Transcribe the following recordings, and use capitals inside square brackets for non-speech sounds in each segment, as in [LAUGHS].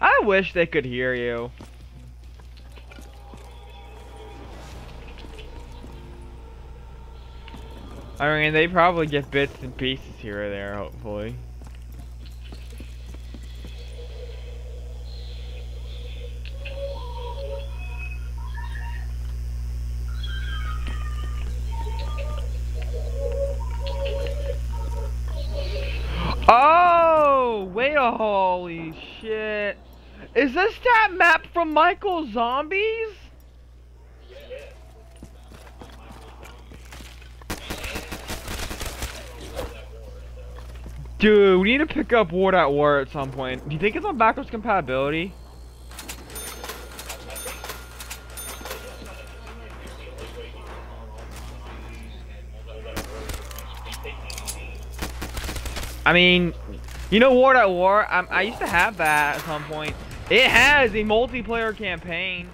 I wish they could hear you. I mean, they probably get bits and pieces here or there, hopefully. Oh, wait holy shit. Is this that map from Michael Zombies? Dude, we need to pick up World at War at some point. Do you think it's on backwards compatibility? I mean, you know World at War? I, I used to have that at some point. It has a multiplayer campaign.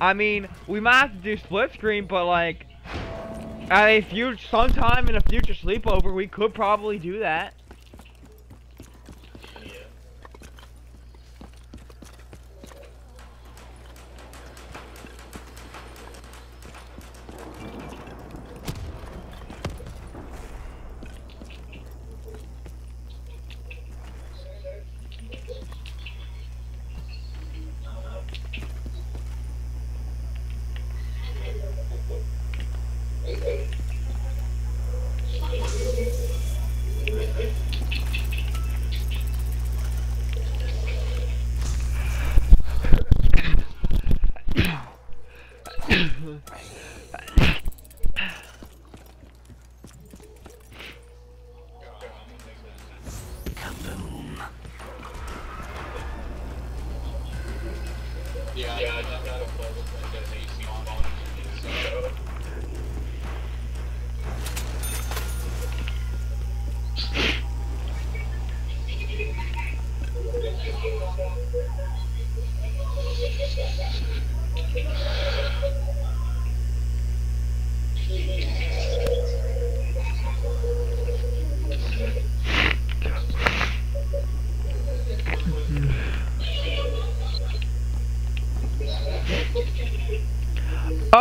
I mean, we might have to do split screen, but like, at a future, sometime in a future sleepover, we could probably do that.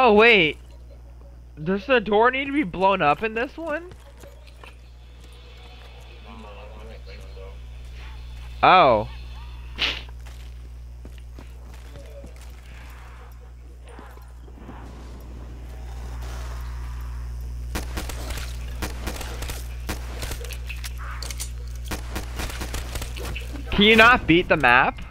Oh, wait. Does the door need to be blown up in this one? Oh. Can you not beat the map?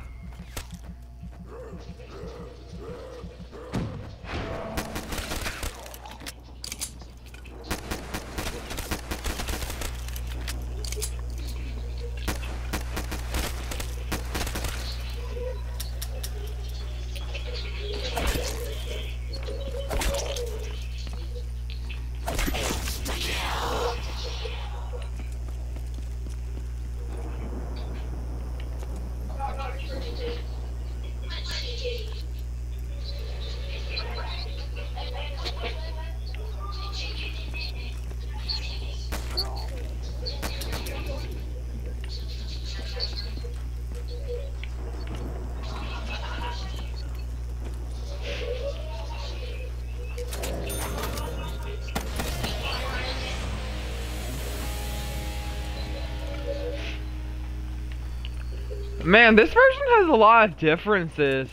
Man, this version has a lot of differences.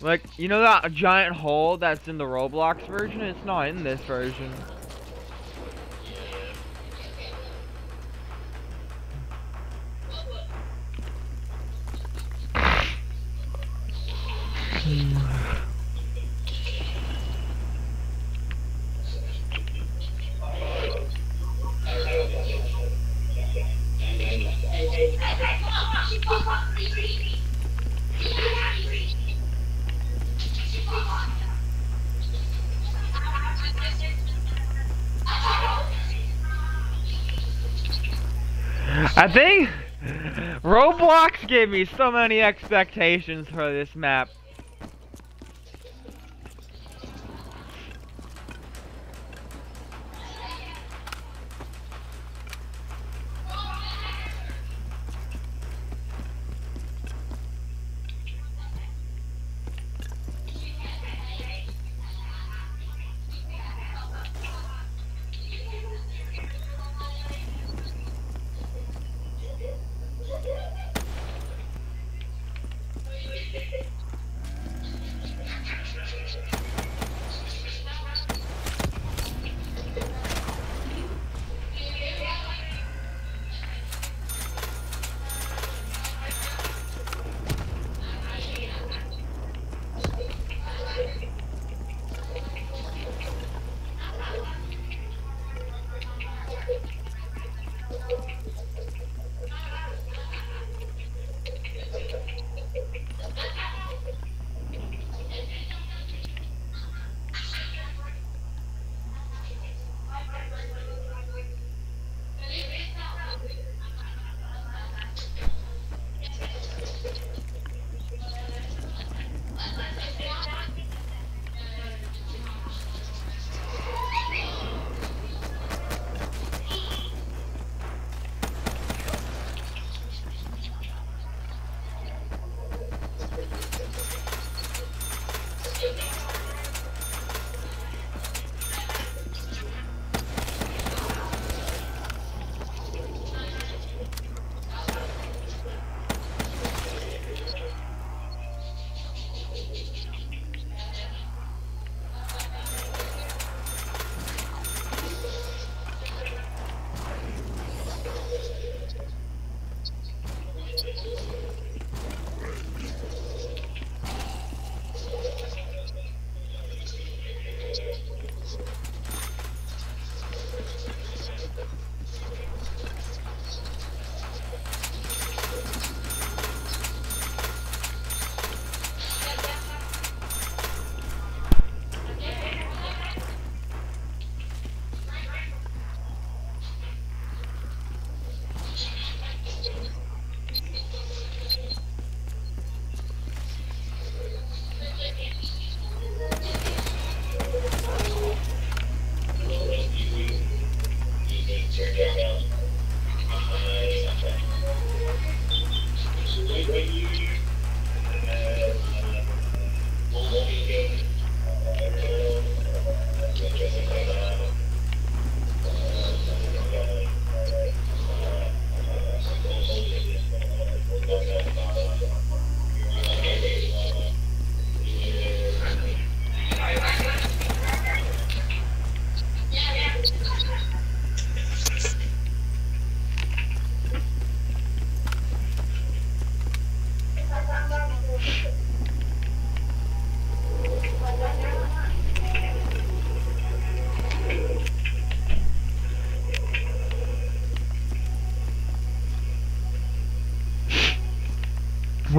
Like, you know that giant hole that's in the Roblox version? It's not in this version. I think Roblox gave me so many expectations for this map.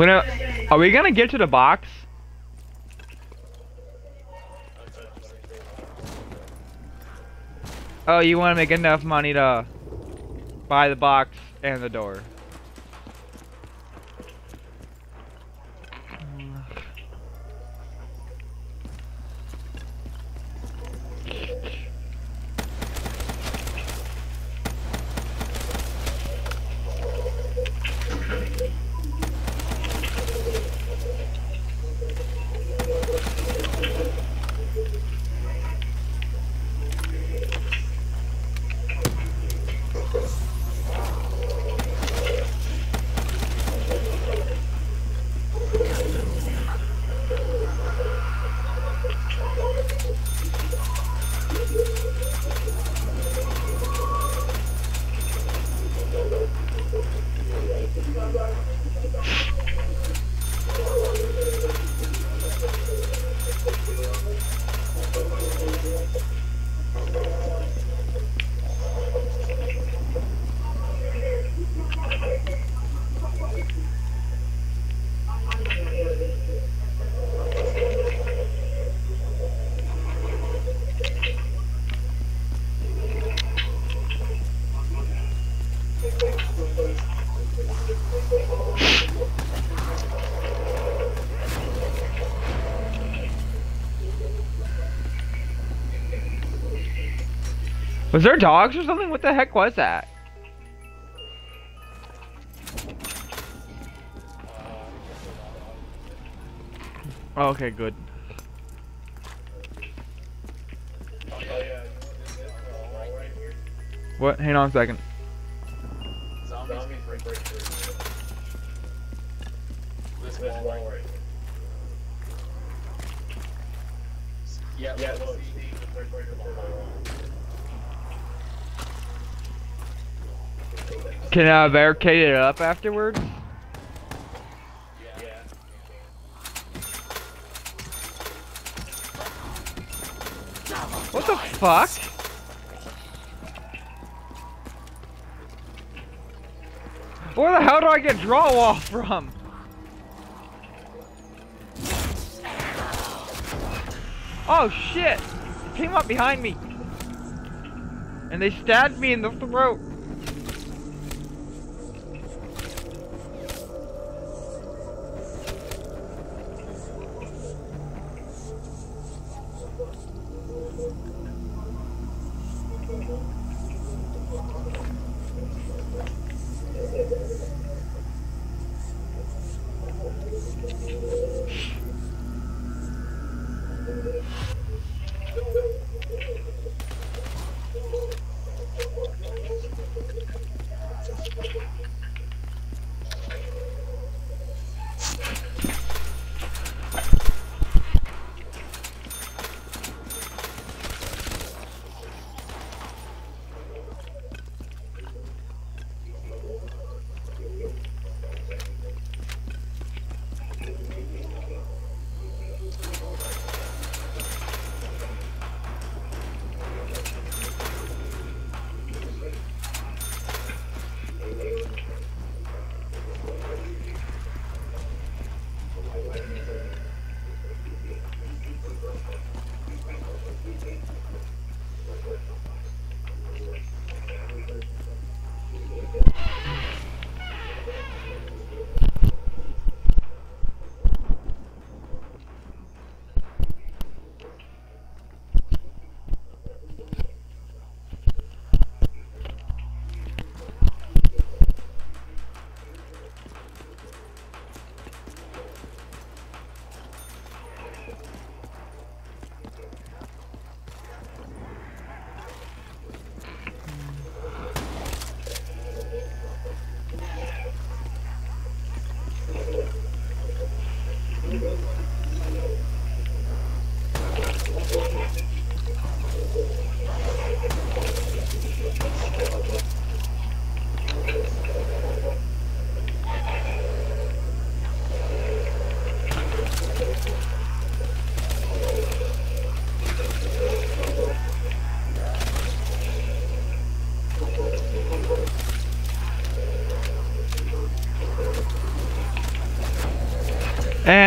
Are, are we gonna get to the box? Oh, you want to make enough money to buy the box and the door. Was there dogs or something? What the heck was that? Oh, okay, good. What? Hang on a second. Zombies. Yeah, yeah, look, see the third break of the wall. Can I barricade it up afterwards? What the fuck? Where the hell do I get draw wall from? Oh shit! It came up behind me. And they stabbed me in the throat.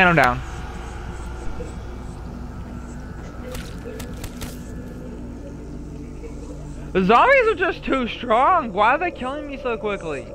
And I'm down. The zombies are just too strong. Why are they killing me so quickly?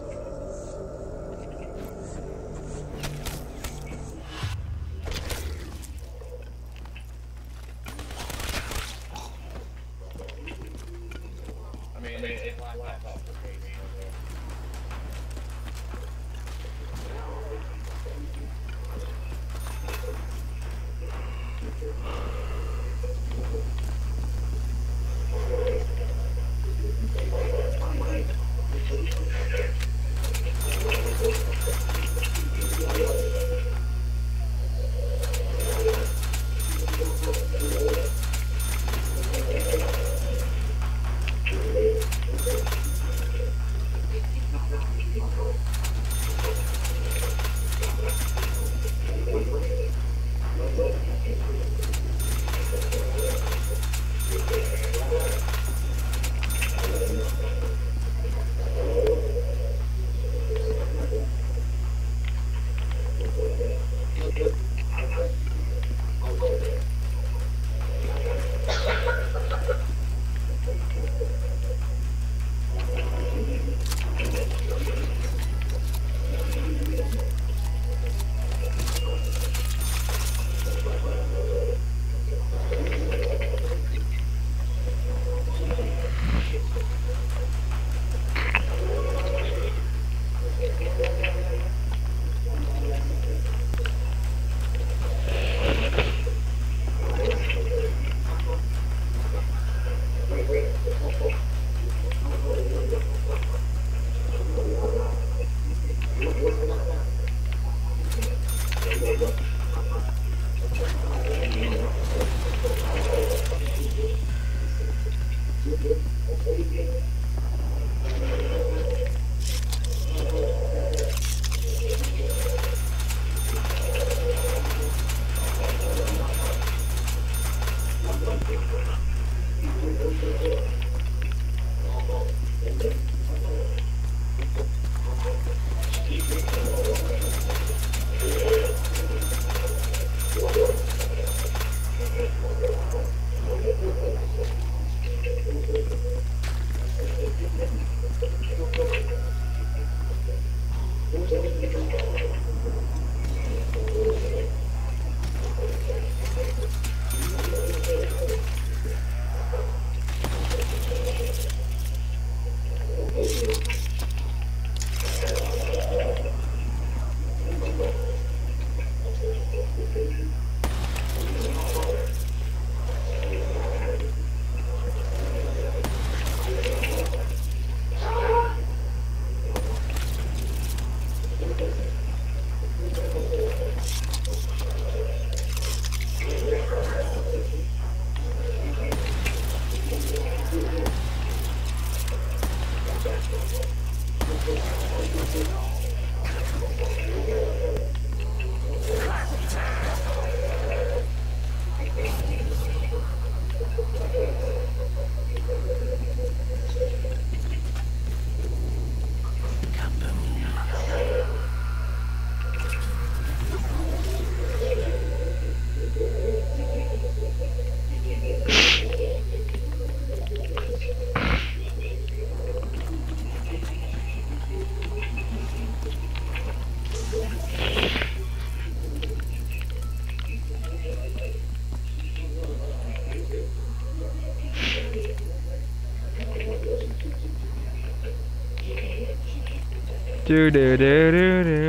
Do do do do do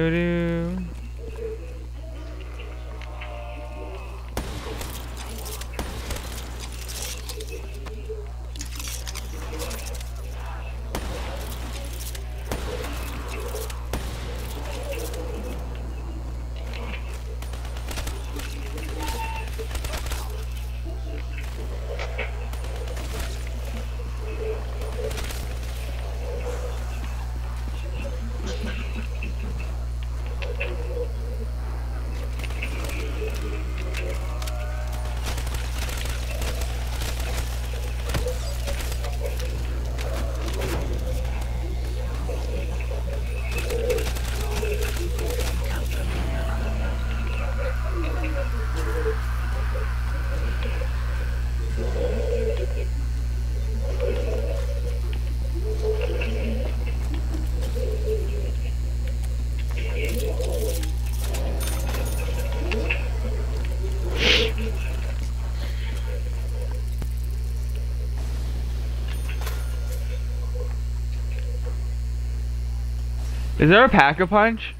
Is there a pack a punch?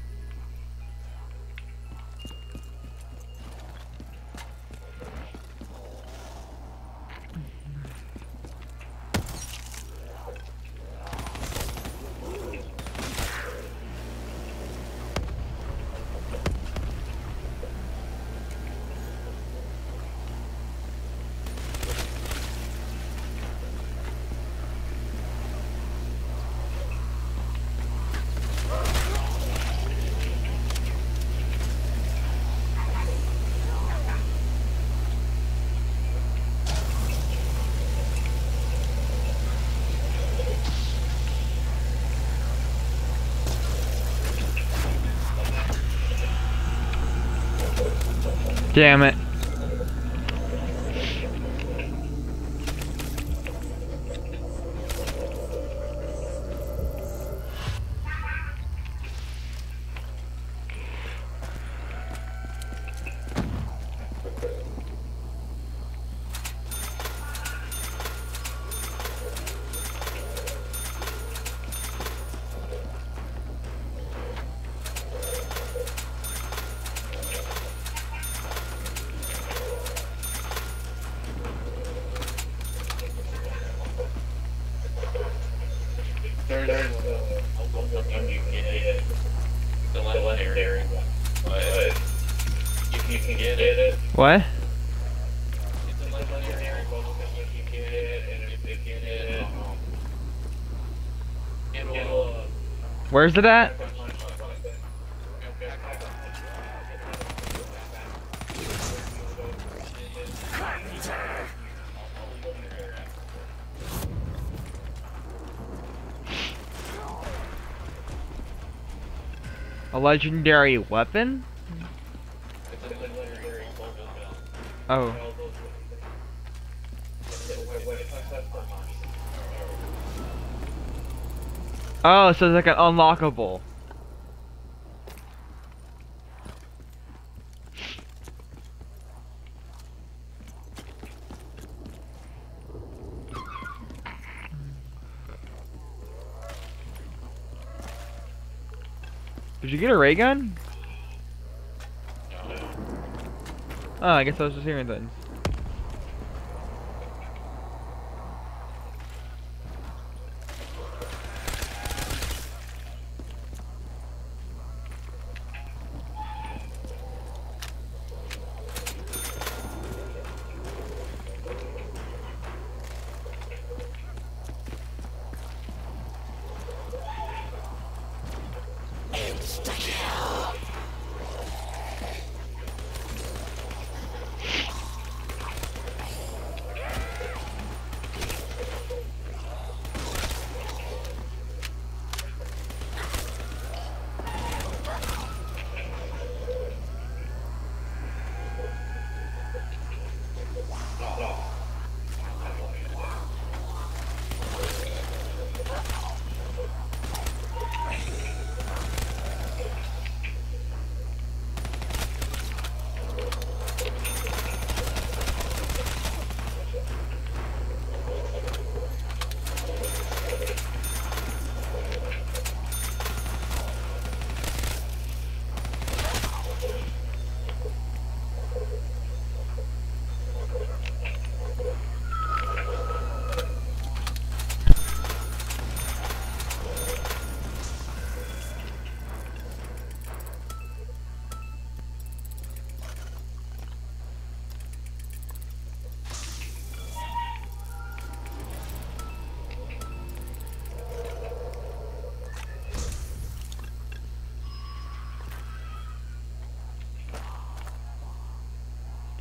Damn it. There's a something you can get the legendary, but if you can get it, What? it's a legendary Pokemon if you get it, and if you get it, um, it'll, uh, Where's it at? A legendary weapon? Oh. Oh, so it's like an unlockable. Did you get a ray gun? Oh, I guess I was just hearing things.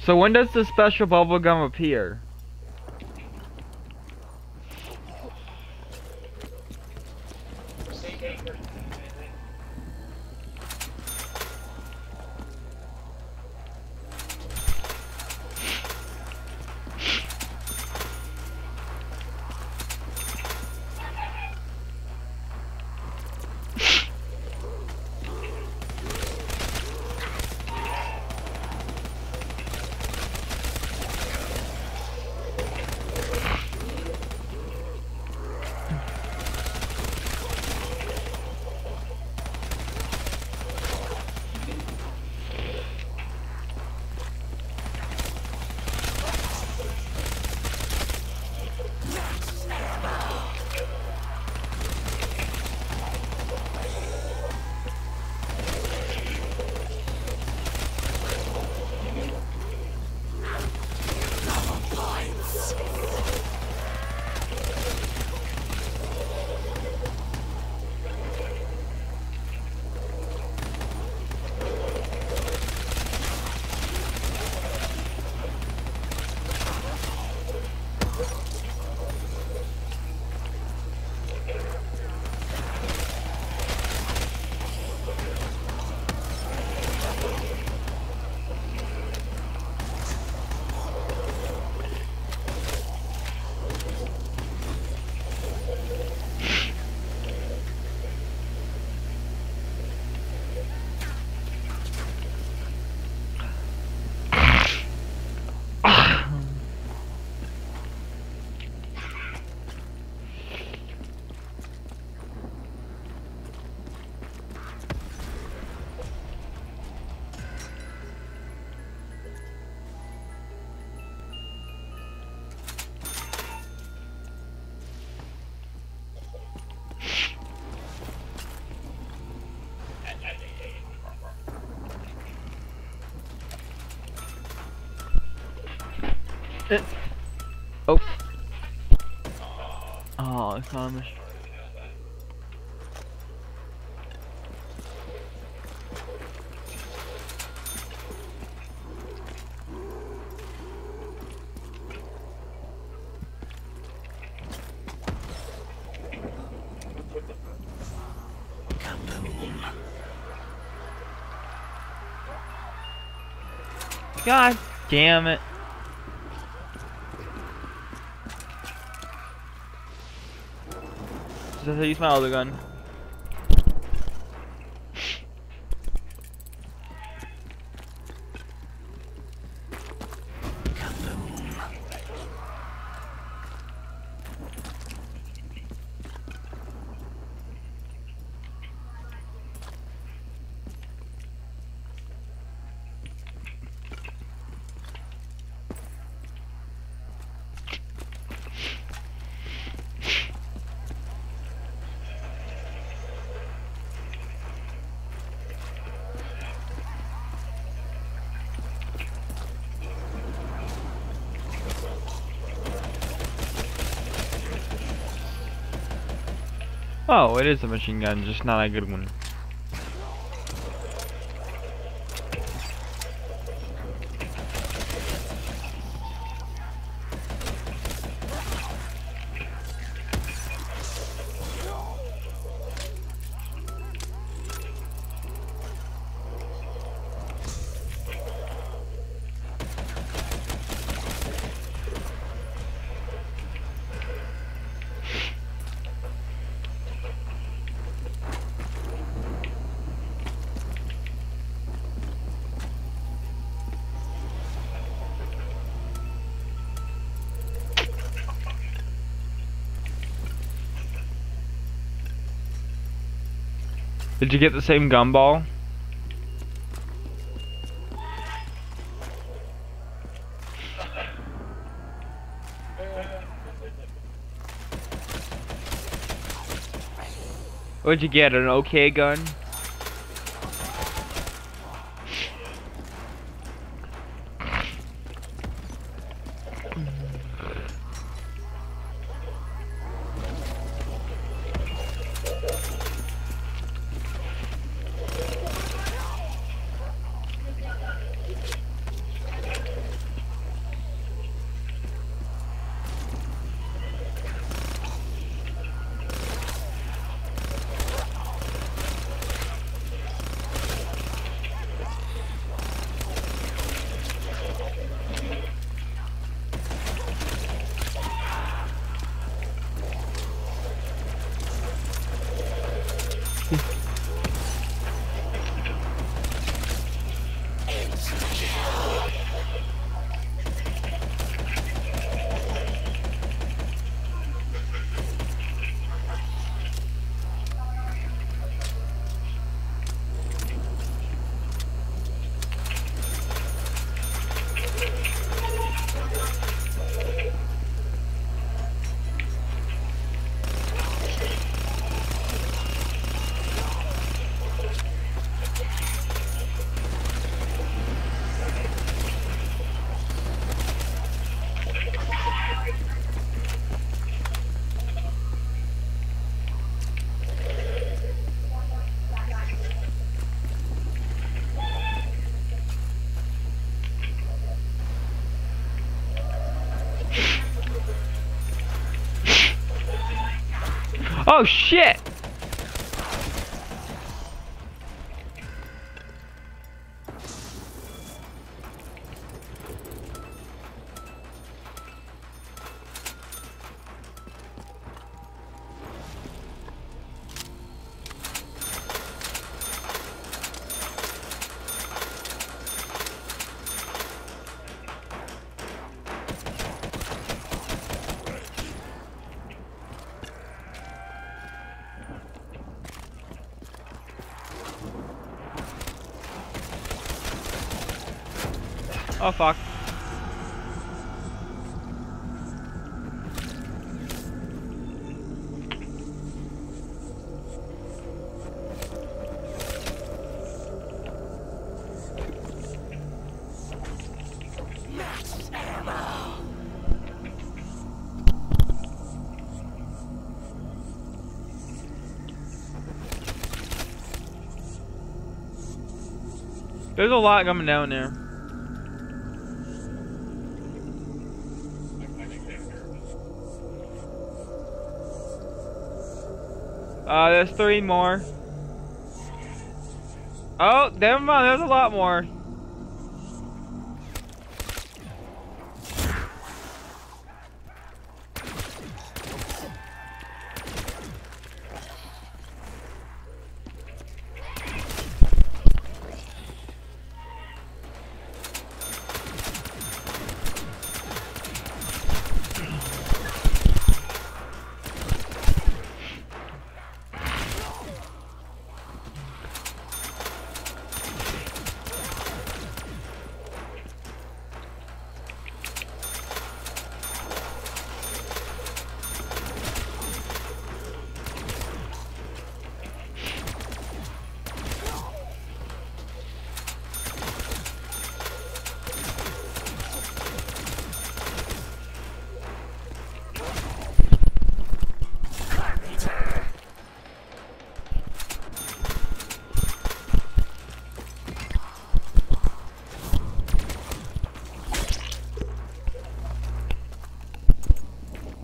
So when does the special bubblegum appear? Mission. God damn it. Just use my other gun. Oh, it is a machine gun, just not a good one. Did you get the same gumball? What'd you get, an okay gun? Oh shit! There's a lot coming down there. Uh, there's three more. Oh, never mind. There's a lot more.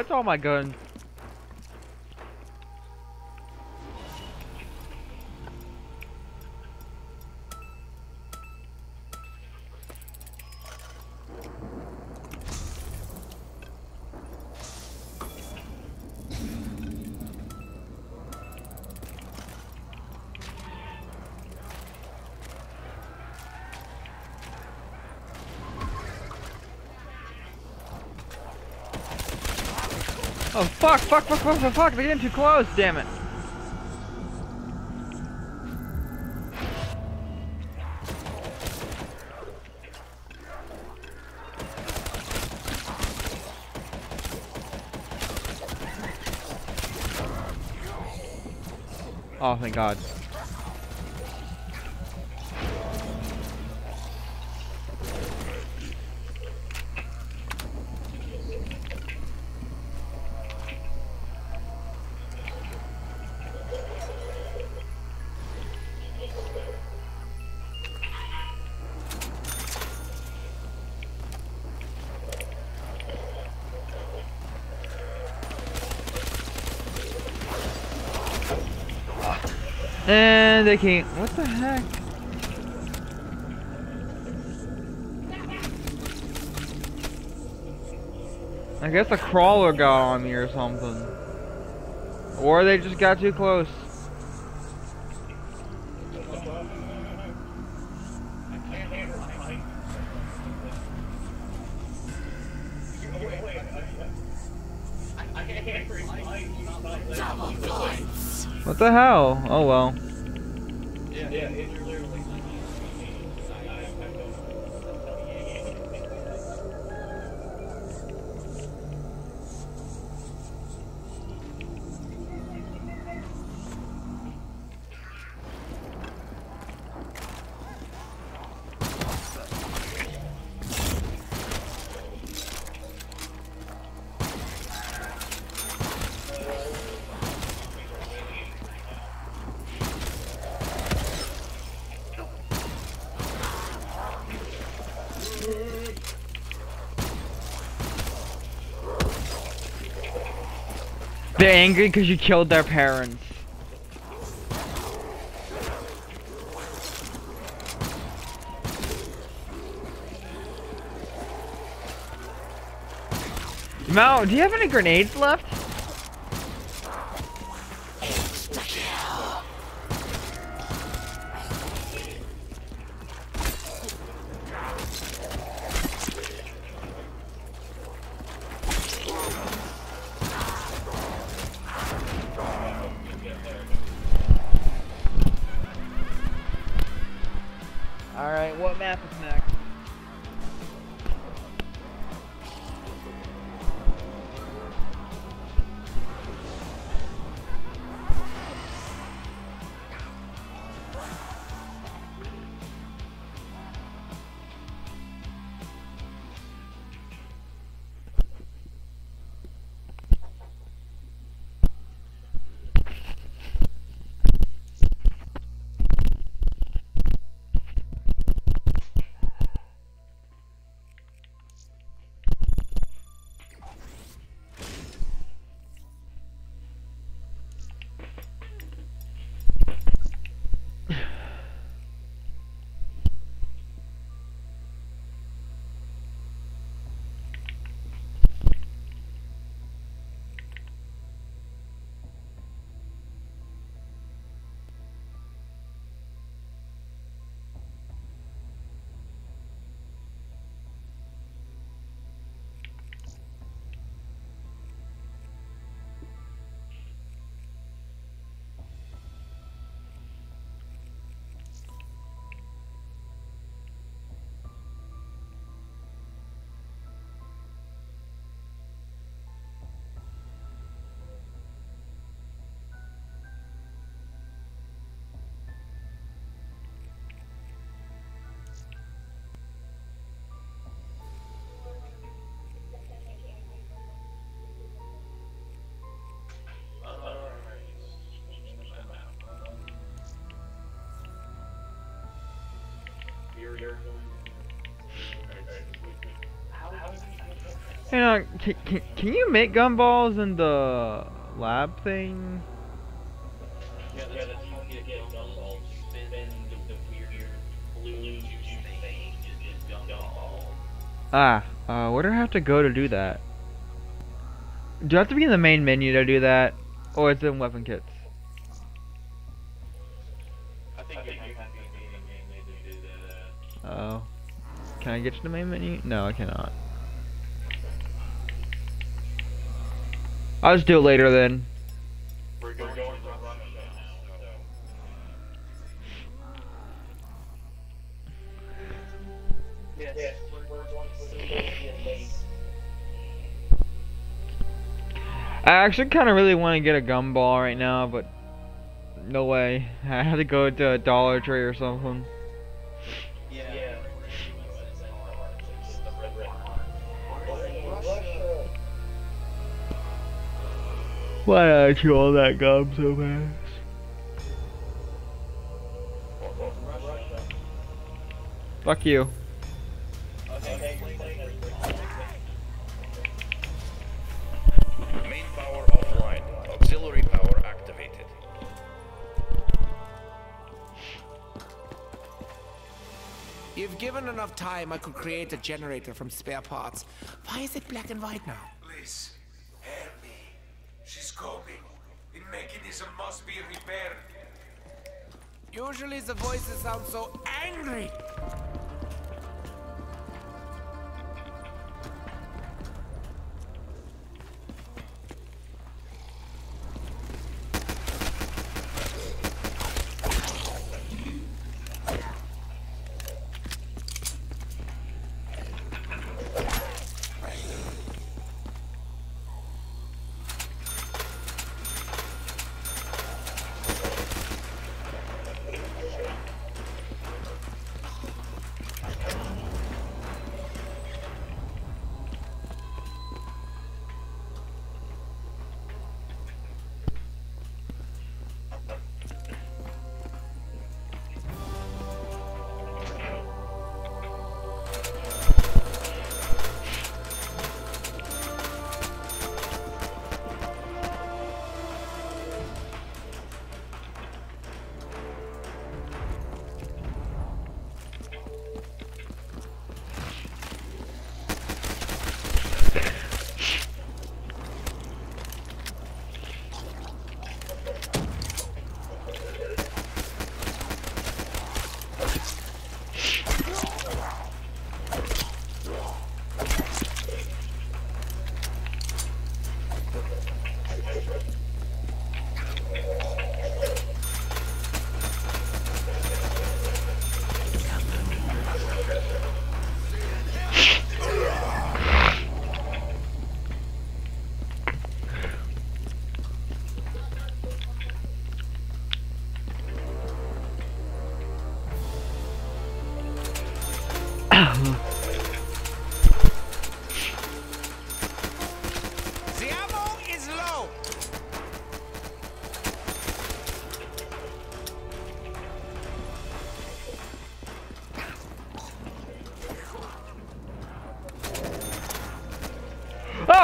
Kept all my guns. Fuck, fuck, fuck, fuck, fuck, fuck, they're getting too close, damn it. Oh, thank god. What the heck? I guess a crawler got on me or something. Or they just got too close. What the hell? Oh well. They're angry because you killed their parents. Mao, do you have any grenades left? Alright, what map is next? Hang on, can, can, can you make gumballs in the lab thing? Yeah, that's how you get gumballs. Spin the, weird blue thing. Ah, uh, where do I have to go to do that? Do I have to be in the main menu to do that? Or is it in weapon kits? I get to the main menu? No, I cannot. I'll just do it later then. I actually kind of really want to get a gumball right now, but no way. [LAUGHS] I had to go to a Dollar Tree or something. Why did I chew all that gum so fast? Fuck you. Main power offline. Auxiliary power activated. If given enough time, I could create a generator from spare parts. Why is it black and white now? Please, help me. She's coping. The mechanism must be repaired. Usually the voices sound so angry.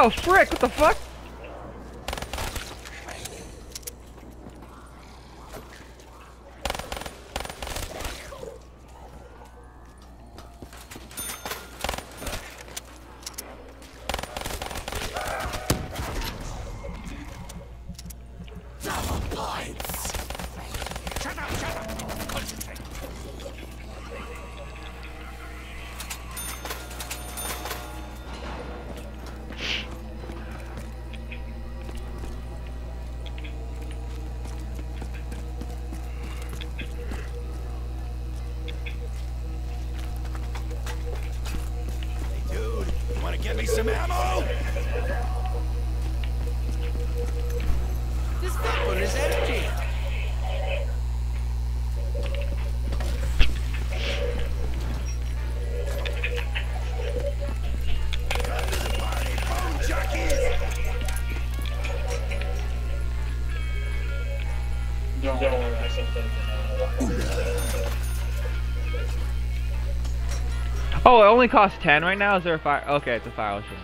Oh, frick, what the fuck? Oh, it only costs 10 right now? Is there a fire? Okay, it's a fire show.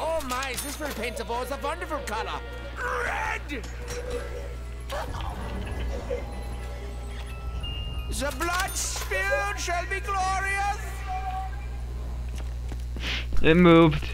Oh my, this the walls a wonderful color. Red! The blood spilled shall be glorious. It moved.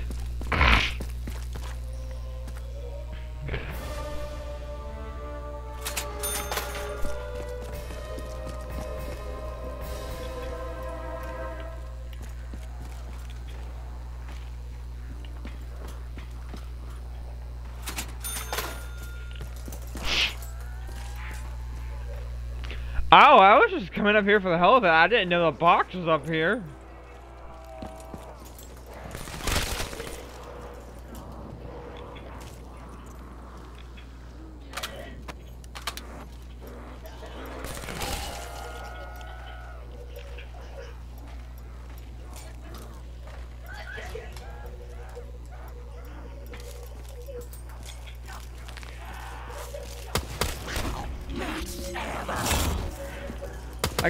Coming up here for the hell of it. I didn't know the box was up here.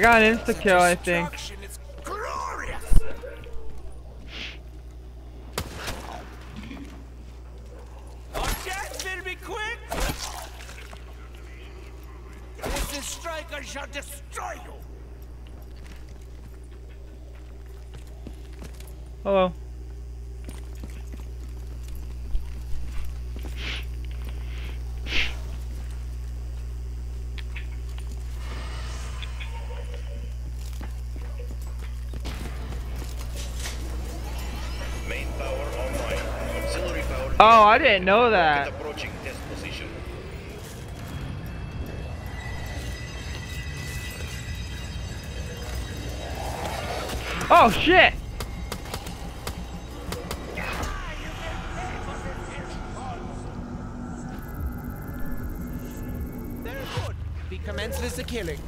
Got insta kill, I think. Didn't know that. approaching test position. Oh shit! Very good. We commence the killing.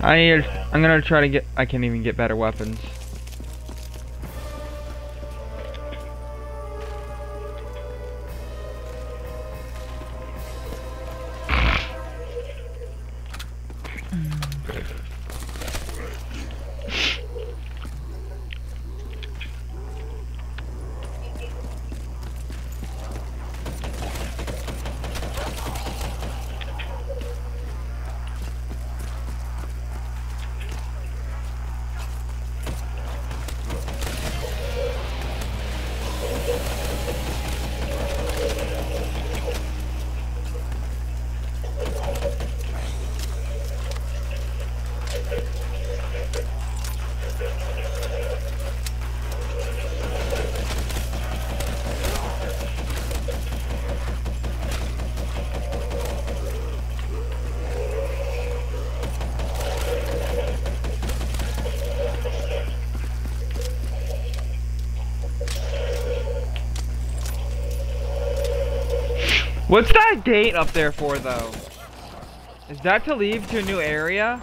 I. I'm gonna try to get. I can't even get better weapons. What's that gate up there for, though? Is that to leave to a new area?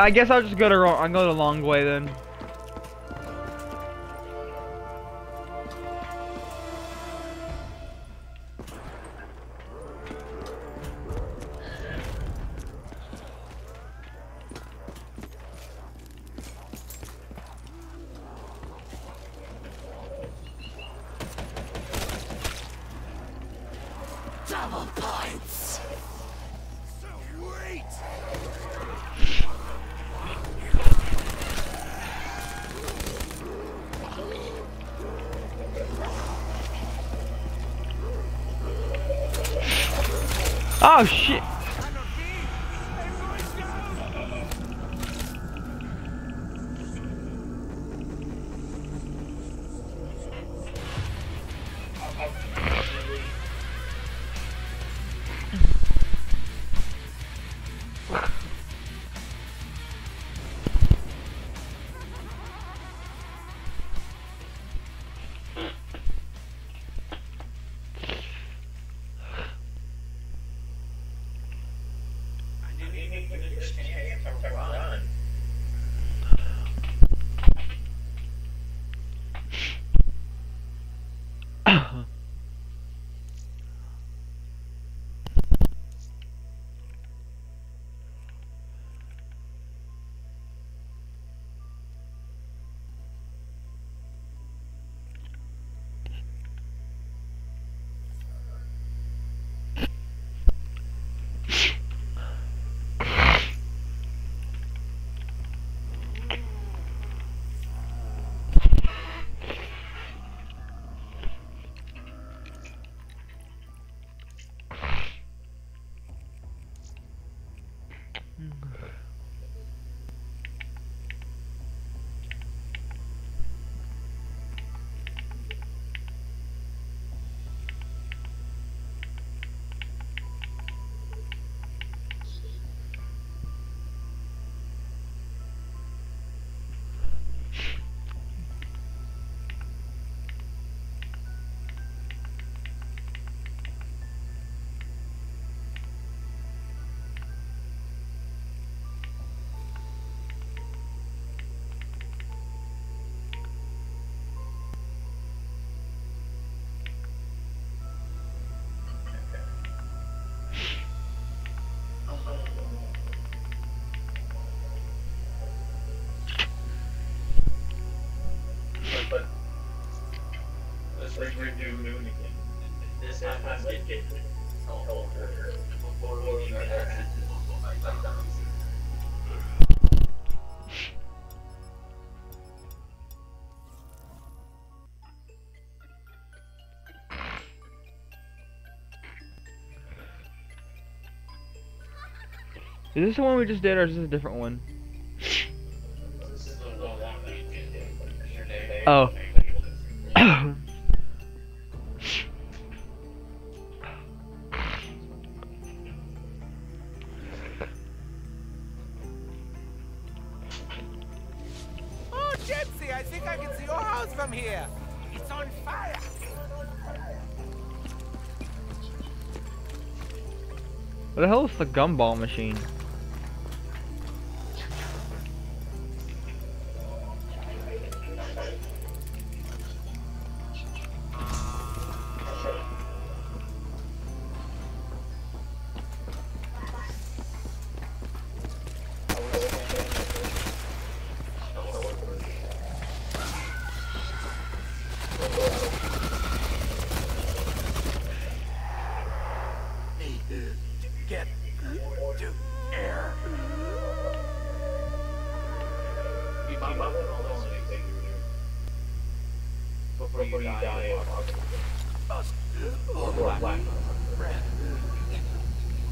I, guess I'll just go to I'll go the long way then. Oh shit! Let's redo Moon again. This time I'm getting over before we are at Is this the one we just did, or is this a different one? This gumball machine?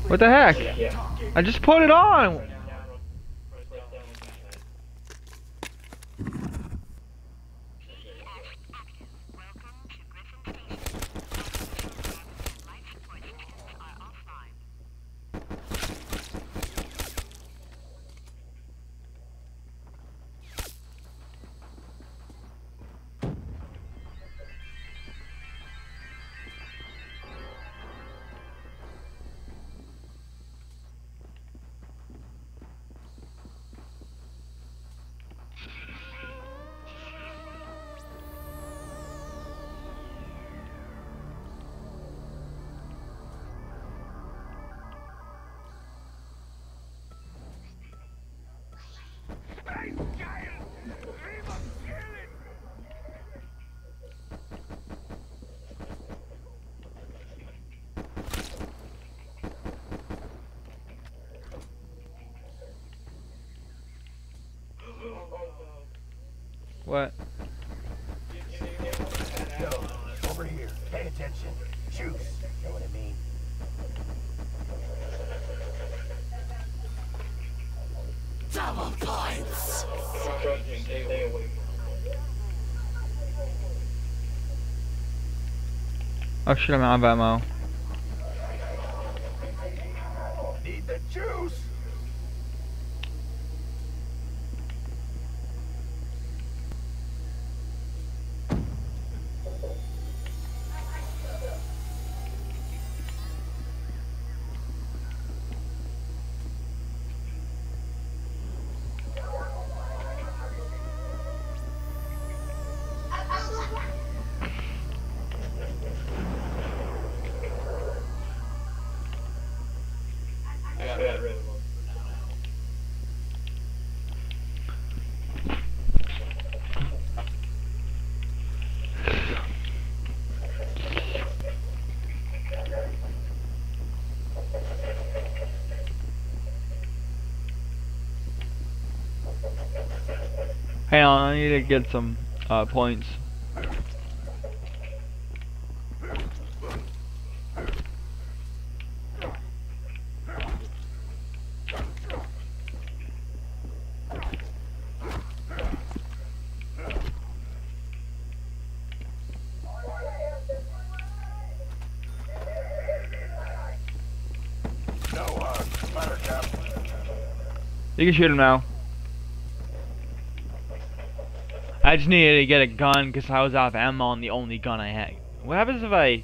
What the heck? I just put it on! Oh shit, I'm out of ammo. Hang on, I need to get some uh, points. You can shoot him now. I just needed to get a gun because I was out of ammo on the only gun I had. What happens if I...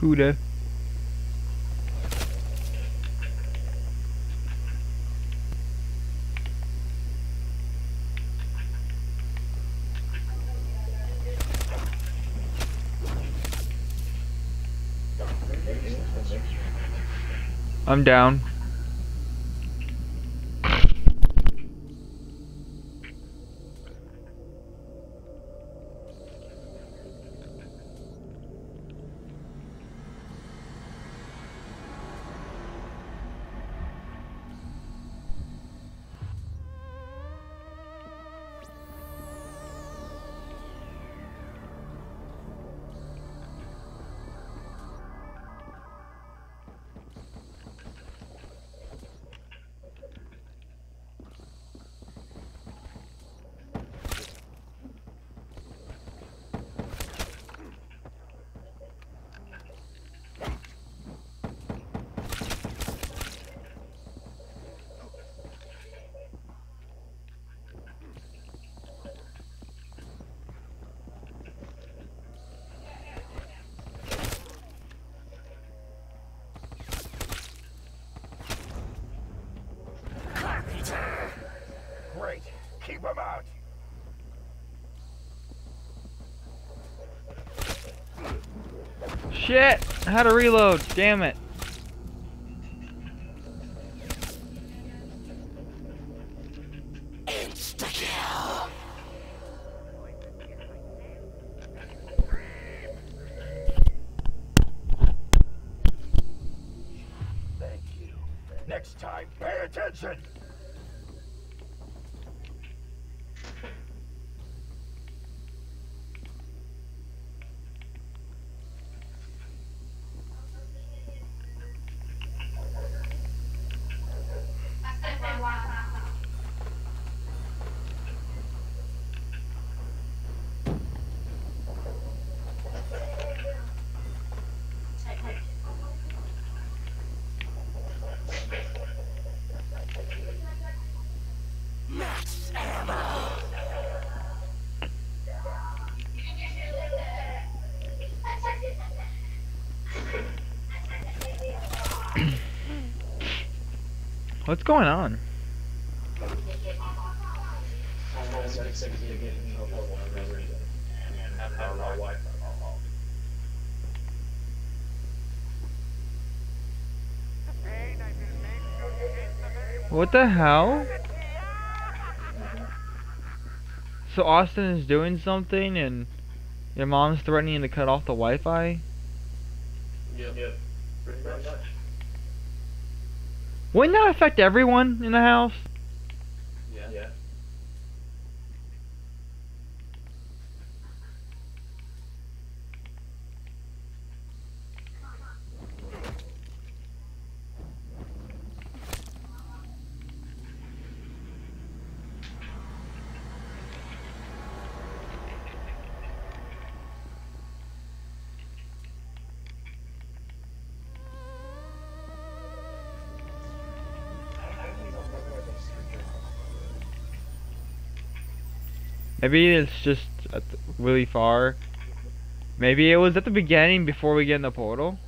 Kuda. I'm down. Shit! I had to reload. Damn it. Next time, pay attention! What's going on? What the hell? So Austin is doing something and your mom's threatening to cut off the Wi-Fi? Yep. Yep. Pretty much. Wouldn't that affect everyone in the house? Maybe it's just really far. Maybe it was at the beginning before we get in the portal.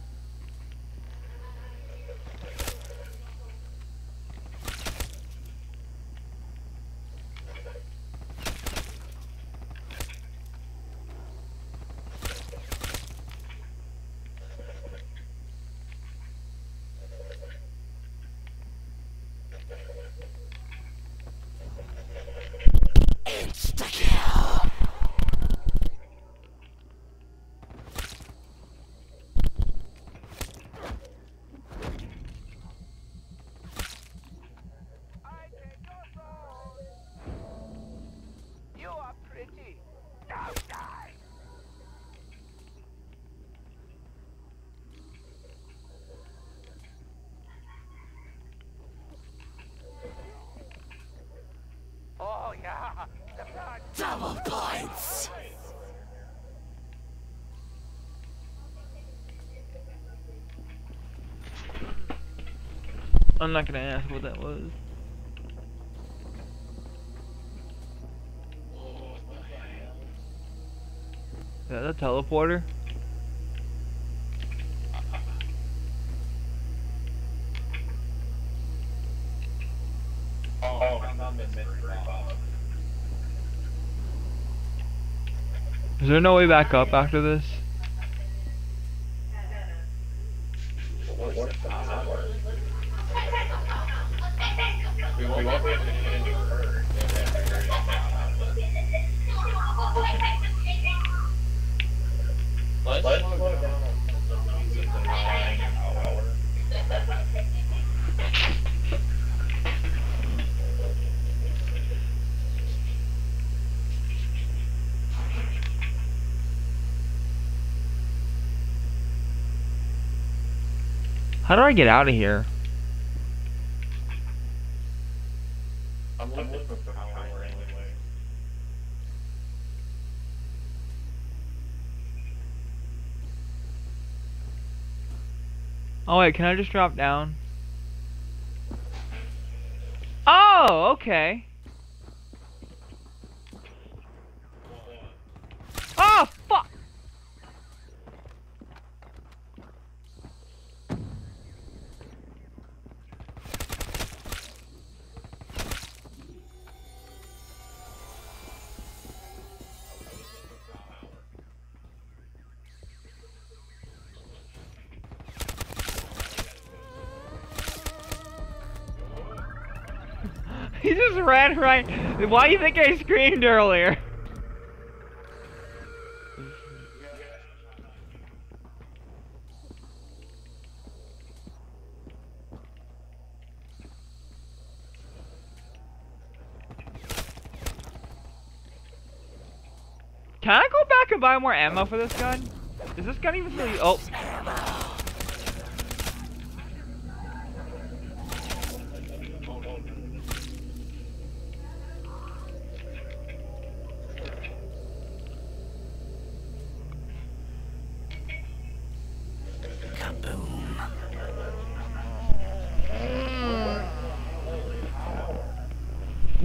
You are pretty. Now die. Oh yeah, the blood. Double points! I'm not gonna ask what that was. Is that a teleporter? Oh. Is there no way back up after this? What, what if that's not work? We won't, we won't be able to get into her. Let's slow it down on the music and nine hour. How do I get out of here? I'm looking for power anyway. Oh wait, can I just drop down? Oh, okay. Just ran right. Why do you think I screamed earlier? Can I go back and buy more ammo for this gun? Is this gun even still? Oh.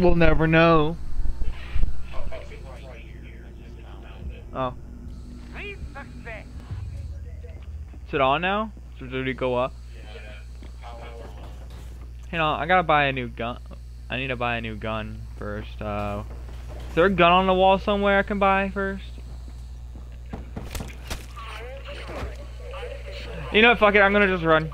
We'll never know. Oh. Is it on now? Did it go up? Hang on, I gotta buy a new gun. I need to buy a new gun first. Uh, is there a gun on the wall somewhere I can buy first? You know what, fuck it, I'm gonna just run.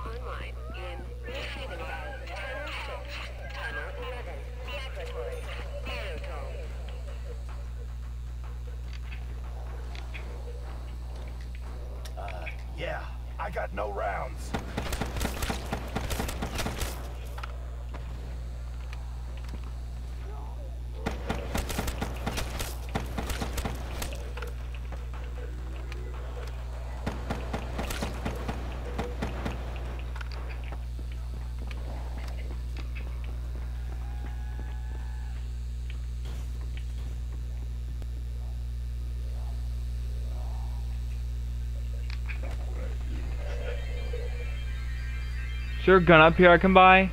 Uh, yeah, I got no rounds. Is there a gun up here I can buy?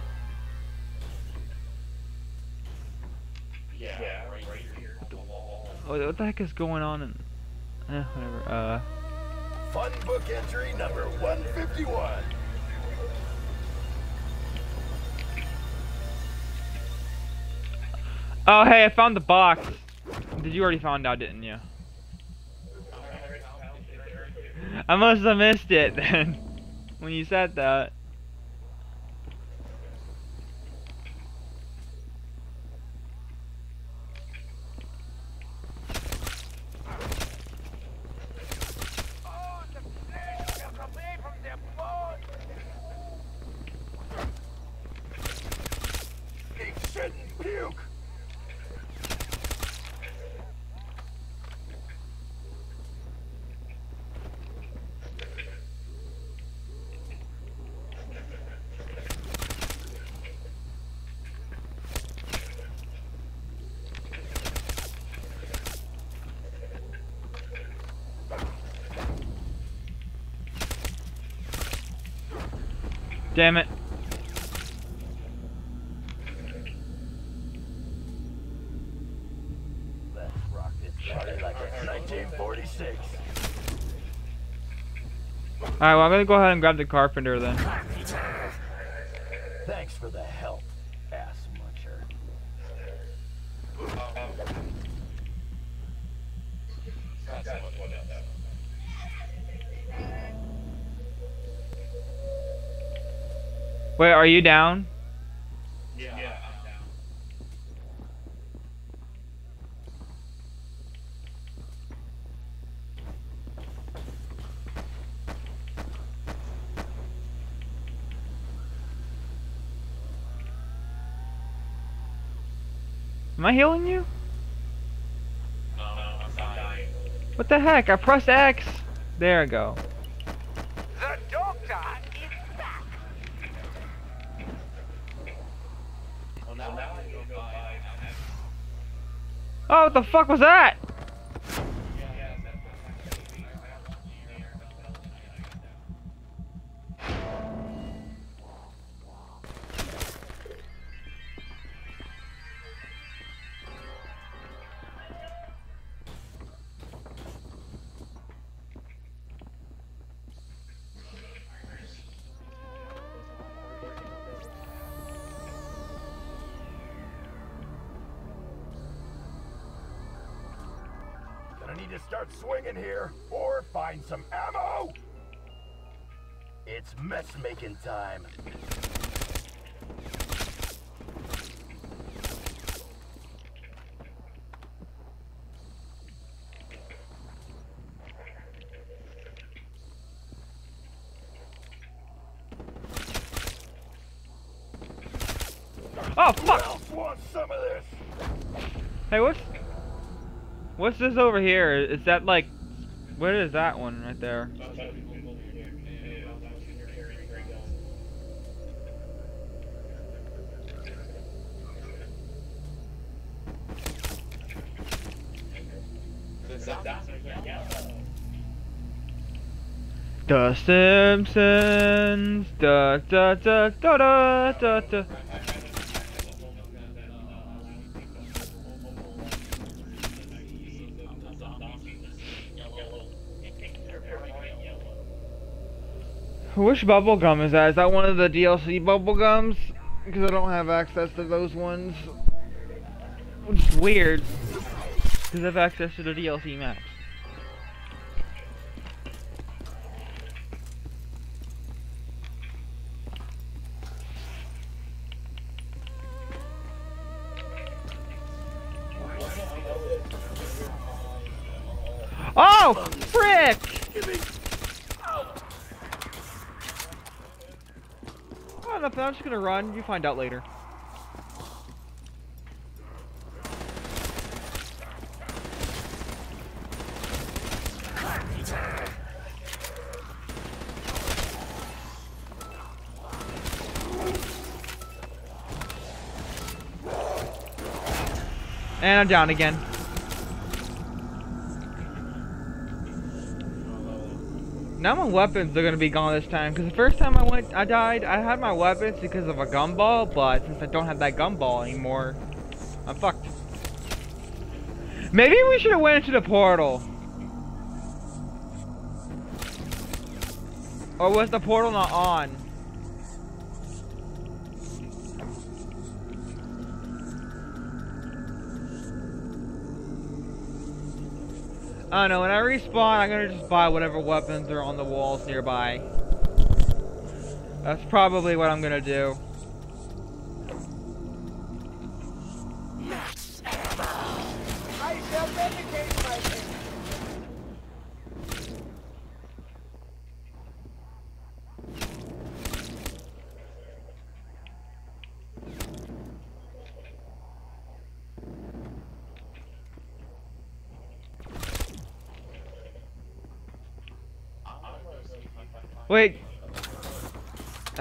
What, what the heck is going on in... Eh, whatever. Uh... Fun book entry number 151. Oh, hey, I found the box. Did you already found out, didn't you? I must have missed it then. [LAUGHS] when you said that. Eat shit and puke. Damn it. Let's rock this party like it's 1946. Alright, well, I'm gonna go ahead and grab the carpenter then. You down? Am down. Am I healing you? No, no, I'm dying. What the heck? I pressed X. There I go. The doctor is back. Oh, what the fuck was that? swinging here or find some ammo. It's mess-making time. Oh, fuck! Hey, what? What's this over here? Is that like what is that one right there? The Simpsons. Da da da da da da da. Which bubblegum is that? Is that one of the DLC bubblegums? Because I don't have access to those ones. Which is weird. Because I have access to the DLC maps. Nothing. I'm just gonna run. You find out later. And I'm down again. Now my weapons are gonna be gone this time, because the first time I went, I died, I had my weapons because of a gumball, but since I don't have that gumball anymore, I'm fucked. Maybe we should have went into the portal. Or was the portal not on? I don't know, when I respawn, I'm gonna just buy whatever weapons are on the walls nearby. That's probably what I'm gonna do.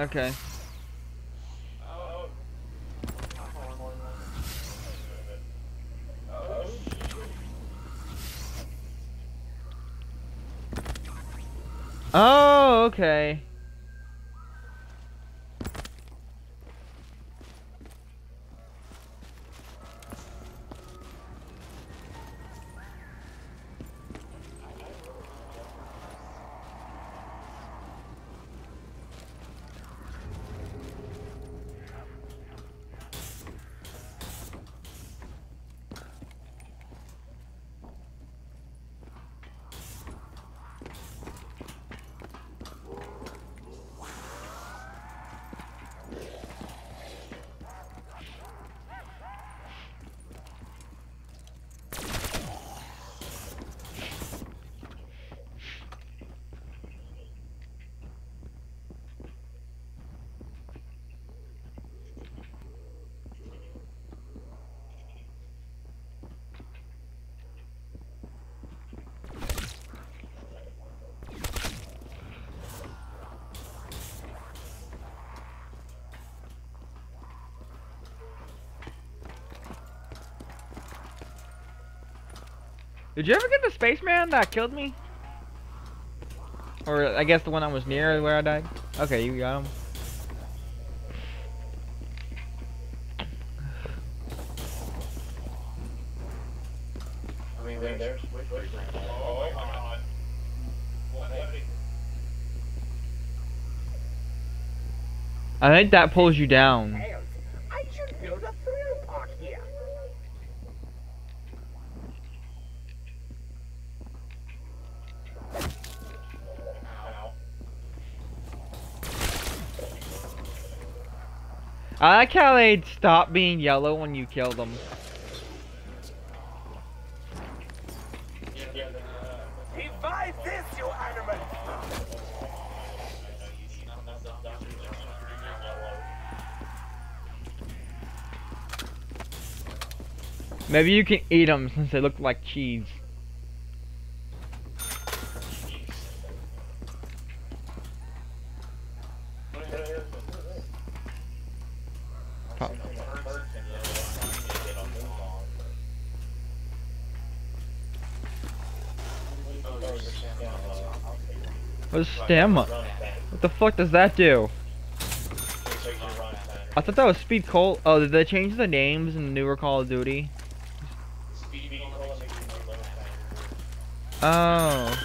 Okay. Oh, okay. Did you ever get the spaceman that killed me? Or I guess the one that was near where I died? Okay, you got him. I mean, there- there's which Oh, hang on. What, what, I think that pulls you down. like how they stop being yellow when you kill them. Maybe you can eat them since they look like cheese. What's stamina? What the fuck does that do? I thought that was Speed Cola. Oh, did they change the names in the newer Call of Duty? Oh.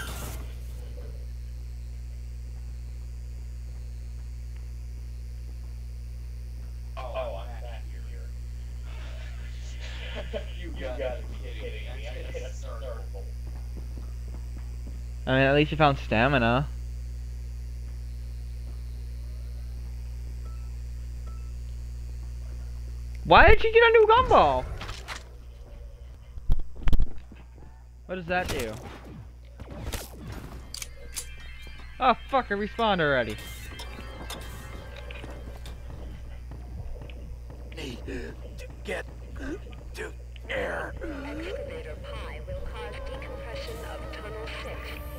Oh. I mean, at least you found stamina. Why did you get a new gumball? What does that do? Oh fuck, I respawned already. Need to get to air. Excavator pi will cause decompression of tunnel 6.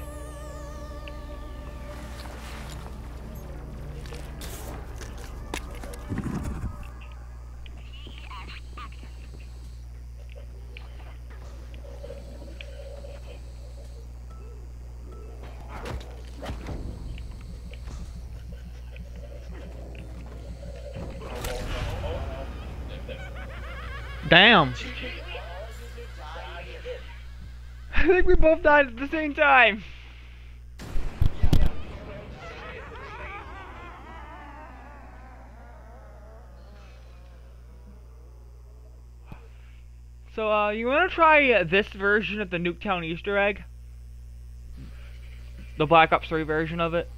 Damn. I think we both died at the same time. So, uh, you wanna try uh, this version of the Nuketown Easter egg? The Black Ops 3 version of it?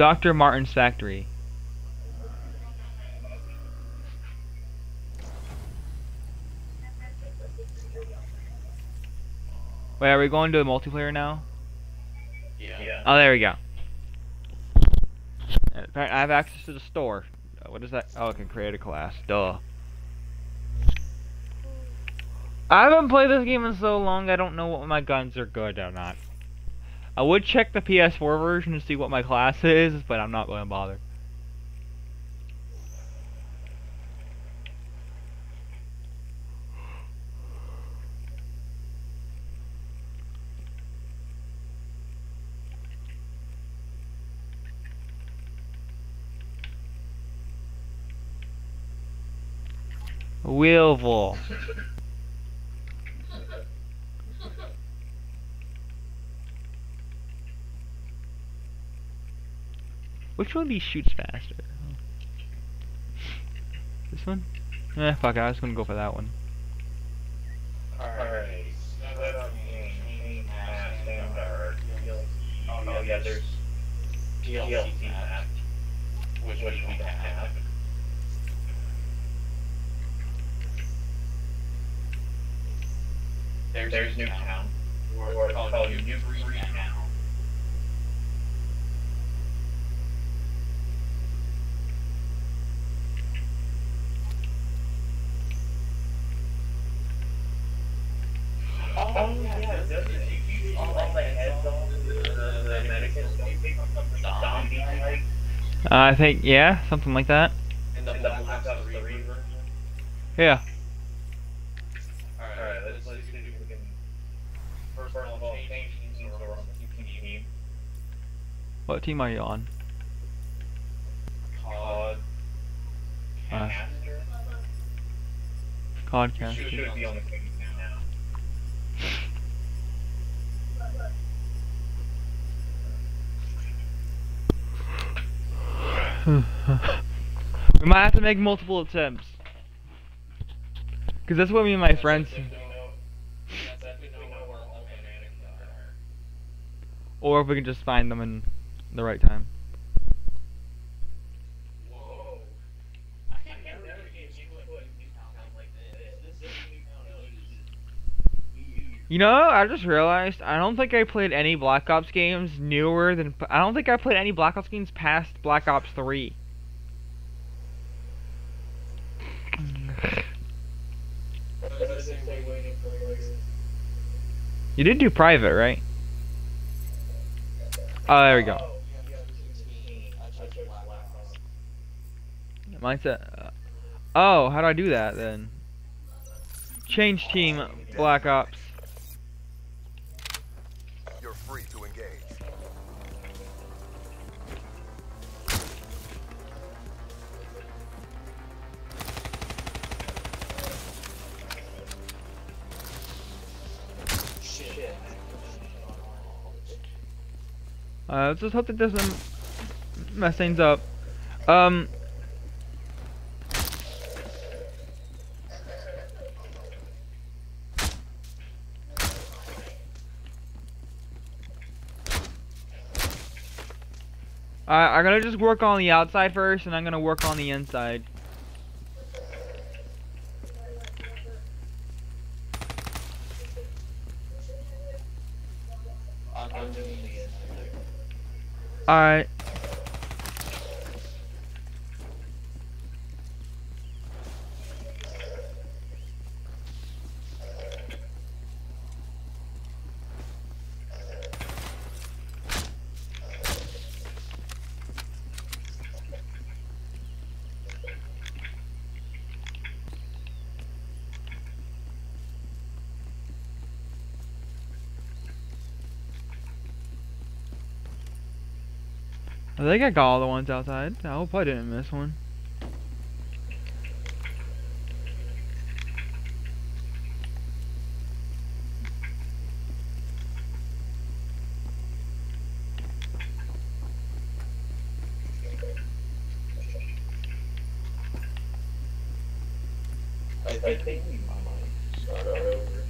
Dr. Martin's Factory. Wait, are we going to the multiplayer now? Yeah. Oh, there we go. Apparently, I have access to the store. Uh, What is that? Oh, I can create a class. Duh. I haven't played this game in so long, I don't know what my guns are good or not. I would check the PS4 version to see what my class is, but I'm not going to bother. Wheelville. Which one of these shoots faster? This one? Eh, fuck it, I was gonna go for that one. Alright. Oh yeah, there's DLC map, which we have. There's, there's New Greentown. I think, yeah, something like that. in the Black 3 version? Yeah. Alright, let's, let's see if we can. First of all, change teams so we're on the team team. What team are you on? COD. Uh, Caster. Codcast. Should, should be on the team now. We might have to make multiple attempts. Cause that's what me and my friends. Or if we can just find them in the right time. You know, I just realized I don't think I played any Black Ops games newer than I don't think I played any Black Ops games past Black Ops 3. You did do private, right? Oh, there we go. Mine said. Uh, oh, how do I do that then? Change team, Black Ops. Uh, let's just hope that doesn't mess things up. Um. I'm gonna just work on the outside first, and I'm gonna work on the inside. I'm doing the inside. Alright. I think I got all the ones outside. I hope I didn't miss one. I, I think we might start over.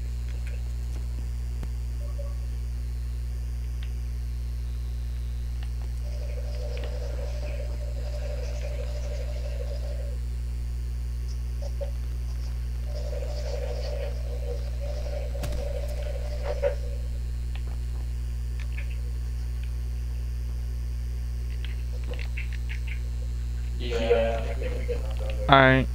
Yeah, I think we can knock over. Alright.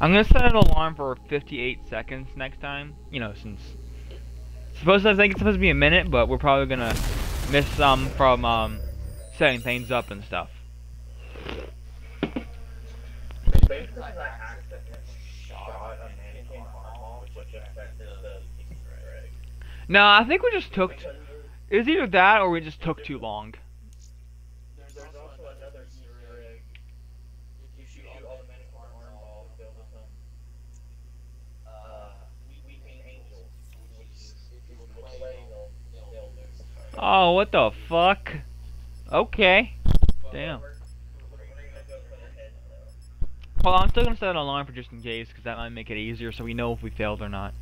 I'm gonna set an alarm for 58 seconds next time. You know, since supposed to I think it's supposed to be a minute, but we're probably gonna miss some from um, setting things up and stuff. No, I think we just took. It was either that or we just took too long. There's also another Easter egg. If you shoot all the mannequin arm balls, they'll become uh, weeping angels, which is if you play, they'll they'll lose. Oh, what the fuck? Okay. Damn. We're, we're gonna go for the head though. Well, I'm still gonna set an alarm for just in case, because that might make it easier, so we know if we failed or not.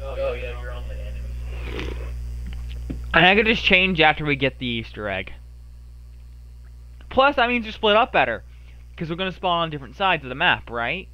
Oh yeah, you're on the enemy. And I could just change after we get the Easter egg. Plus, that means you split up better, because we're gonna spawn on different sides of the map, right?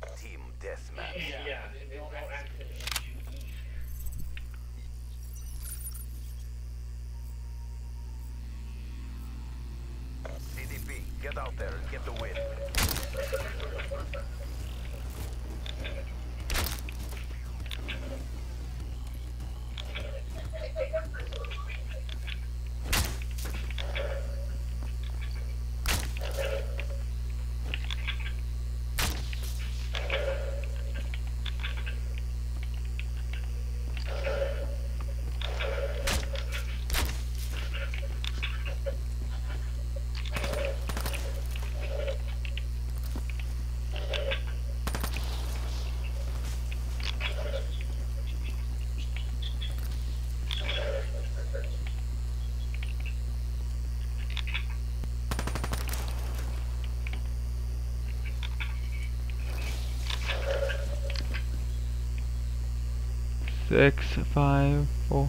Six, five, four.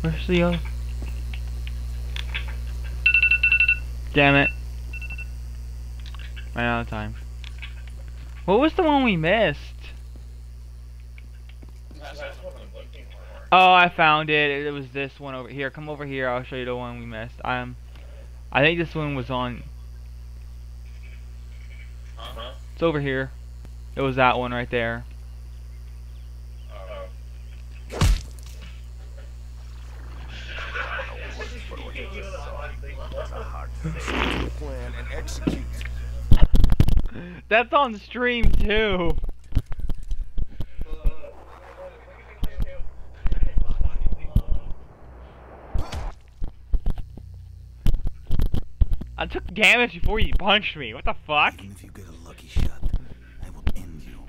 Where's the other? Damn it. Ran out of time. What was the one we missed? Oh, I found it. It was this one over here. Come over here. I'll show you the one we missed. Um, I think this one was on. Uh-huh. It's over here. It was that one right there. That's on stream too. I took damage before you punched me. What the fuck? Even if you get a lucky shot, I will end you.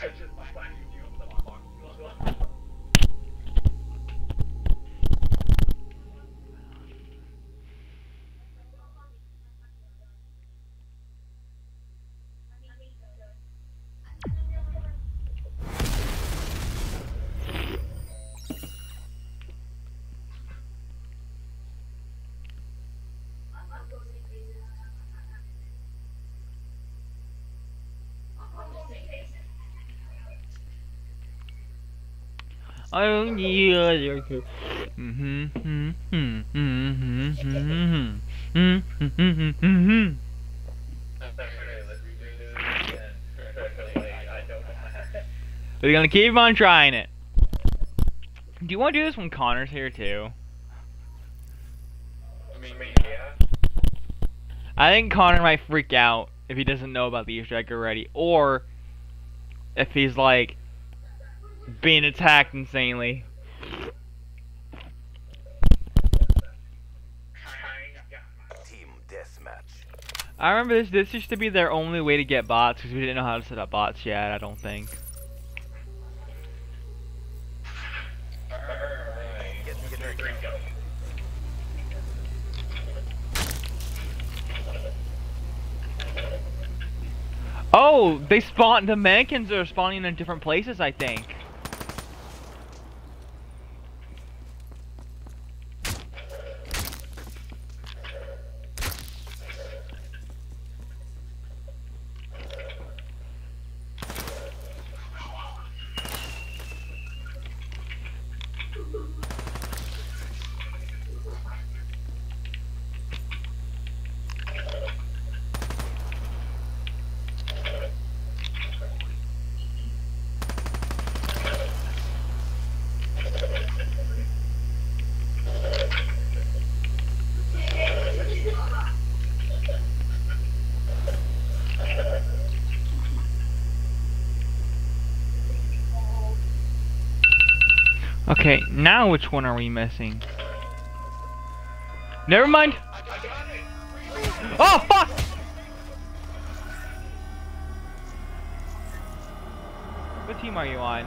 Yeah, you're cool. Mhm, mhm, mhm, mhm, mhm. We're gonna keep on trying it. Do you want to do this when Connor's here too? I think Connor might freak out if he doesn't know about the Easter egg already, or if he's like being attacked insanely. I remember this. This used to be their only way to get bots because we didn't know how to set up bots yet. I don't think. Get, get ready. Oh, they spawn. The mannequins are spawning in different places. I think. Okay, now which one are we missing? Never mind. Oh fuck! What team are you on?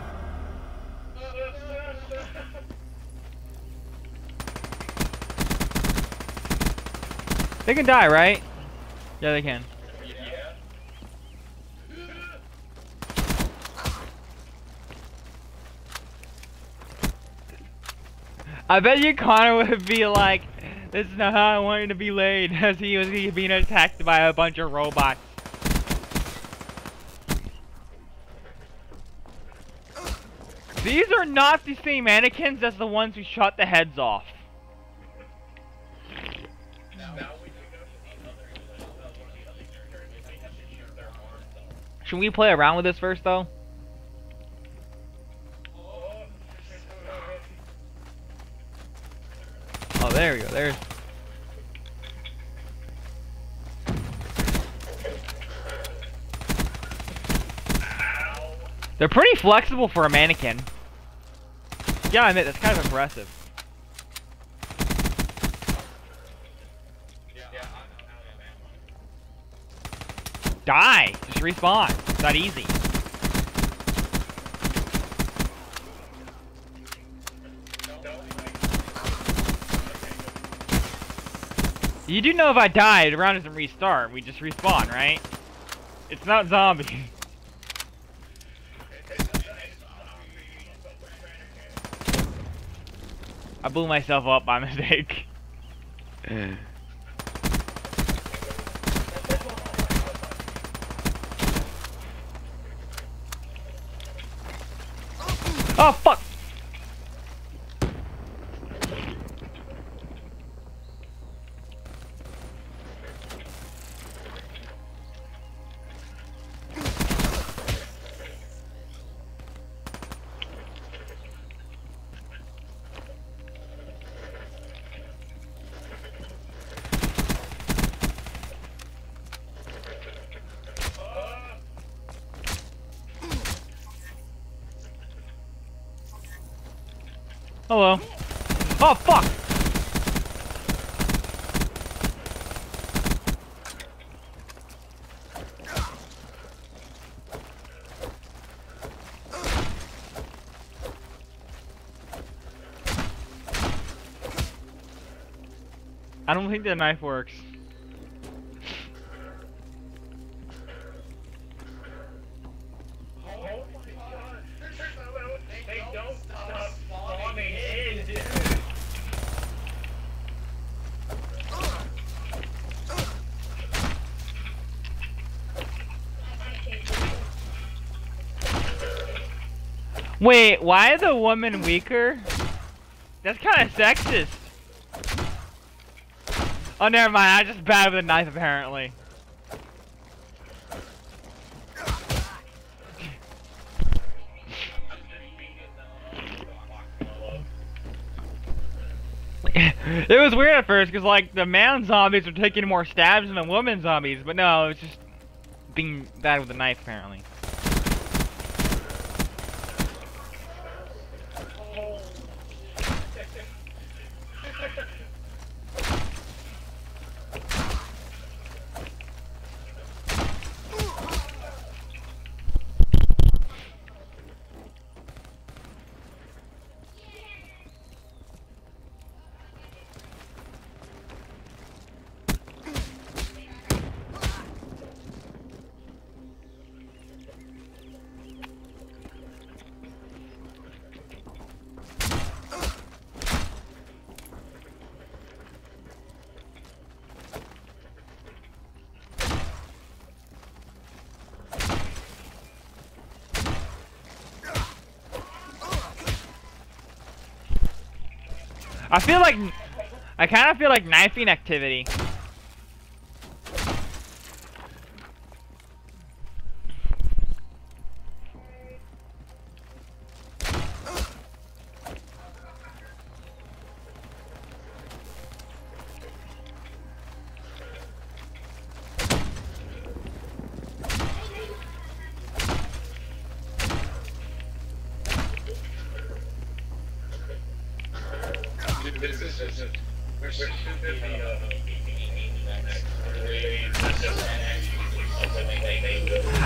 They can die, right? Yeah, they can. I bet you Connor would be like, this is not how I wanted to be laid, [LAUGHS] as he was being attacked by a bunch of robots. These are not the same mannequins as the ones who shot the heads off. Should we play around with this first, though? There we go. There's. They're pretty flexible for a mannequin. Yeah, I admit that's kind of impressive. Die! Just respawn. It's that easy. You do know if I die, the round doesn't restart. We just respawn, right? It's not zombies. [LAUGHS] I blew myself up by [LAUGHS] mistake. [LAUGHS] oh fuck! I don't think the knife works. Wait, why is the woman weaker? That's kind of sexist. Oh, never mind. I just bad with a knife, apparently. [LAUGHS] it was weird at first, because, like, the man zombies were taking more stabs than the woman zombies, but no, it's just being bad with a knife, apparently. I feel like I kind of feel like knifing activity.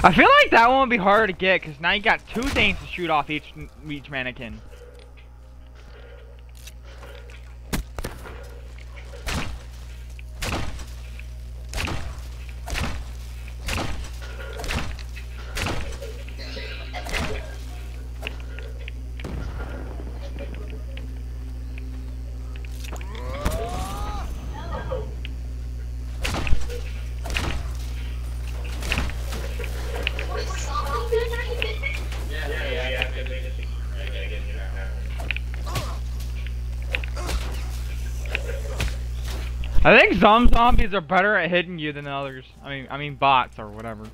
I feel like that one would be harder to get because now you got two things to shoot off each each mannequin. Some zombies are better at hitting you than others. I mean, I mean bots or whatever.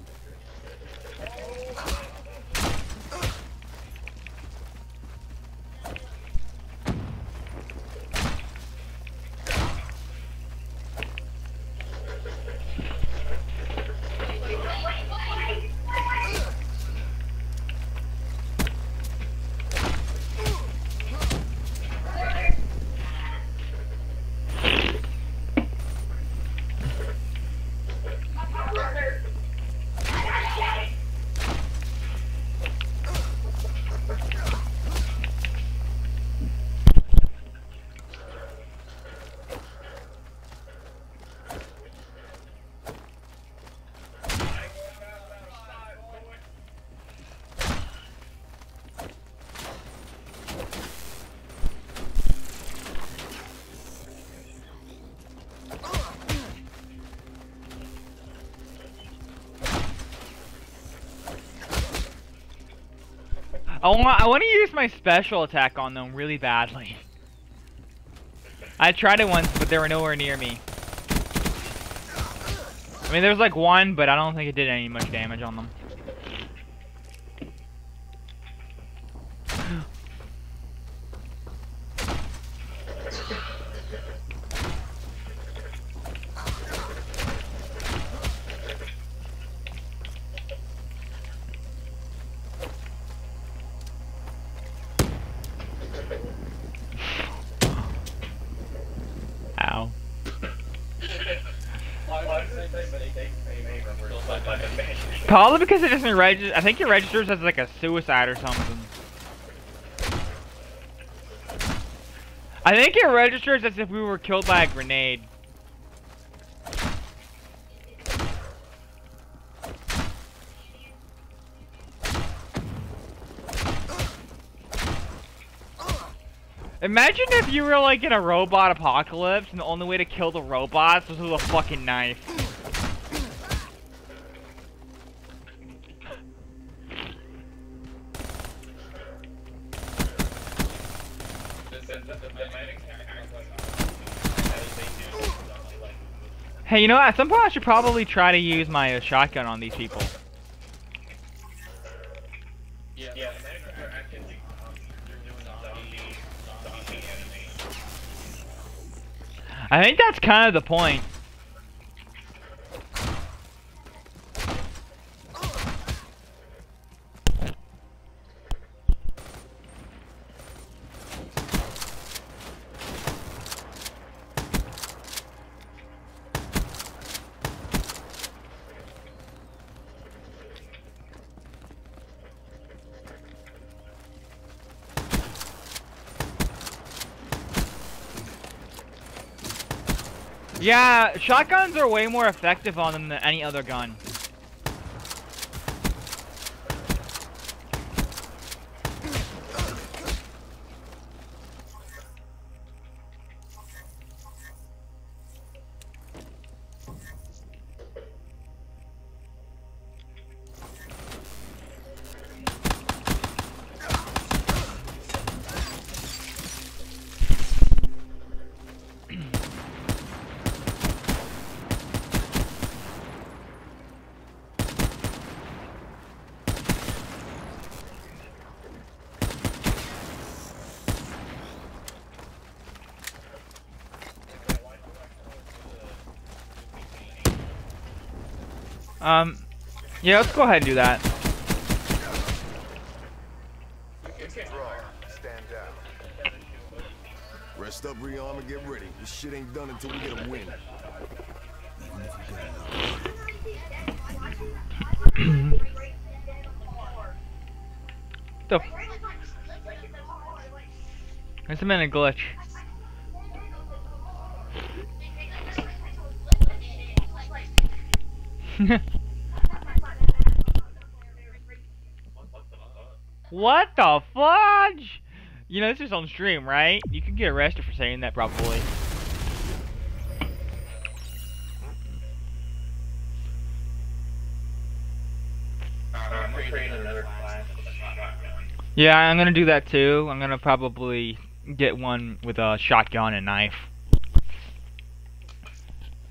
Oh, want I want to use my special attack on them really badly. I tried it once, but they were nowhere near me. I mean, there's like one, but I don't think it did any much damage on them. Probably because it doesn't register. I think it registers as like a suicide or something. I think it registers as if we were killed by a grenade. Imagine if you were like in a robot apocalypse and the only way to kill the robots was with a fucking knife. Hey, you know, what? at some point I should probably try to use my uh, shotgun on these people. I think that's kind of the point. Yeah, shotguns are way more effective on them than any other gun. Yeah, let's go ahead and do that. Stand down. Rest up, rearm, and get ready. This shit ain't done until we get a win. [CLEARS THROAT] the There's a minute glitch. You know, this is on stream, right? You could get arrested for saying that, probably. Yeah, I'm gonna do that too. I'm gonna probably get one with a shotgun and knife.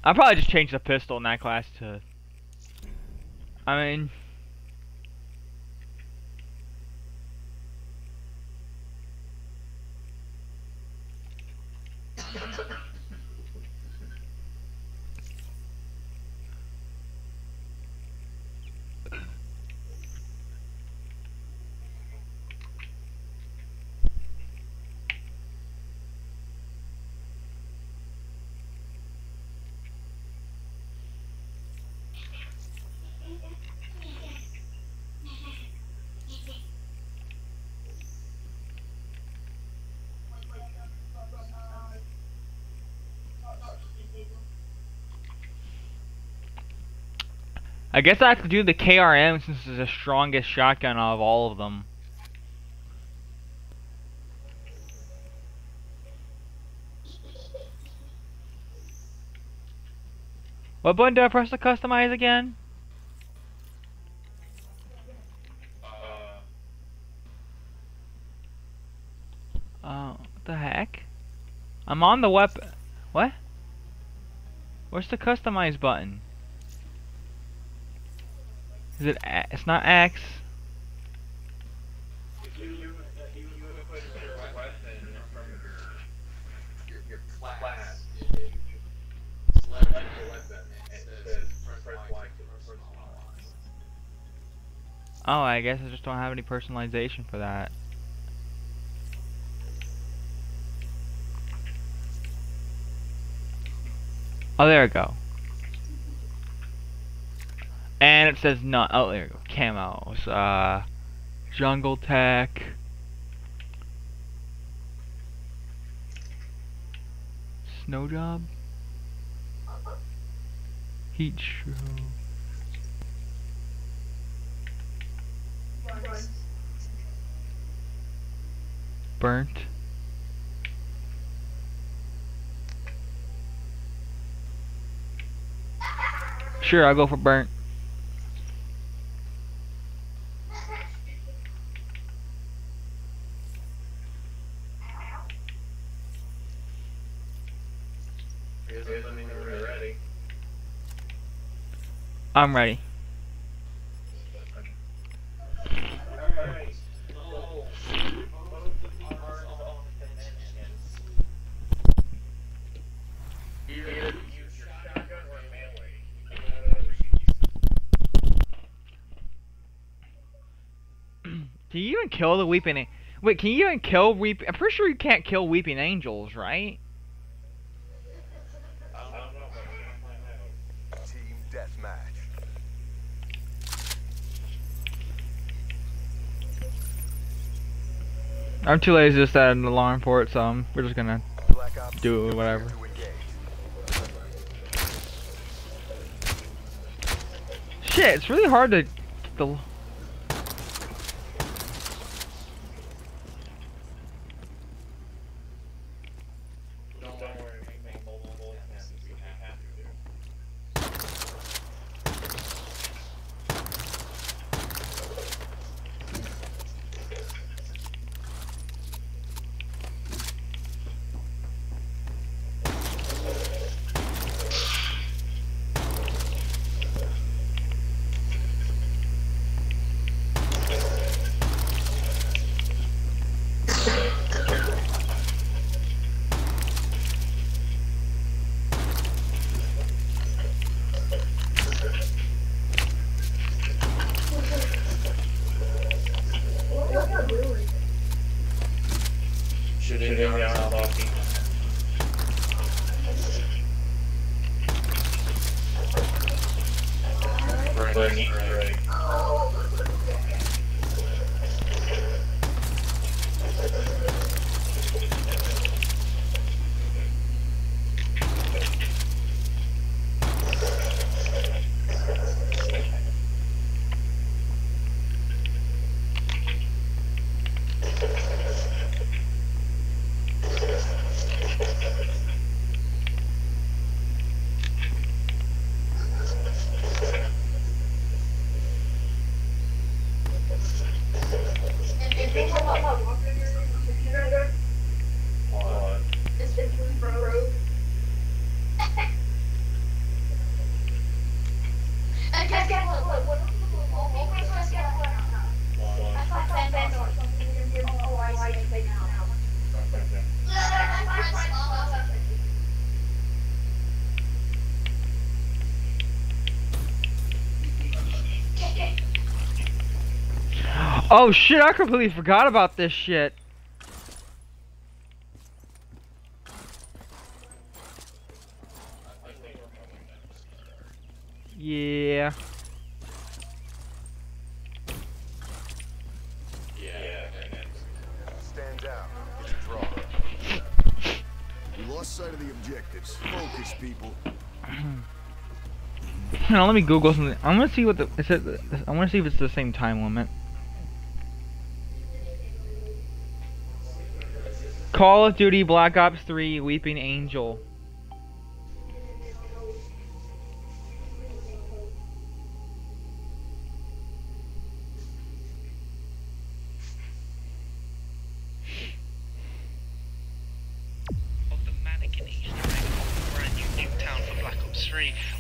I'll probably just change the pistol in that class to... I mean... I guess I have to do the KRM since it's the strongest shotgun of all of them. What button do I press to customize again? Uh, what the heck? I'm on the weapon. What? Where's the customize button? Is it? It's not X. Oh, I guess I just don't have any personalization for that. Oh, there we go. And it says not. Oh, there we go. Camos. Uh, jungle tech. Snow job. Heat show. Burnt. Sure, I'll go for burnt. Here's let me know when you're ready. I'm ready. Alright, so, both are all dimensions. Either use your shotgun or ready. [CLEARS THROAT] Can you even kill the weeping? Wait, can you even kill weep? I'm pretty sure you can't kill weeping angels, right? I don't know, but we're gonna find out. Team deathmatch. I'm too lazy to set an alarm for it, so um, we're just gonna do it, whatever. Shit, it's really hard to. The oh shit! I completely forgot about this shit. Yeah. Yeah, Stand down. It's a draw. We lost sight of the objectives. Focus, people. [CLEARS THROAT] On, let me Google something. I'm gonna see what the it says. I want to see if it's the same time limit. Call of Duty Black Ops 3 Weeping Angel.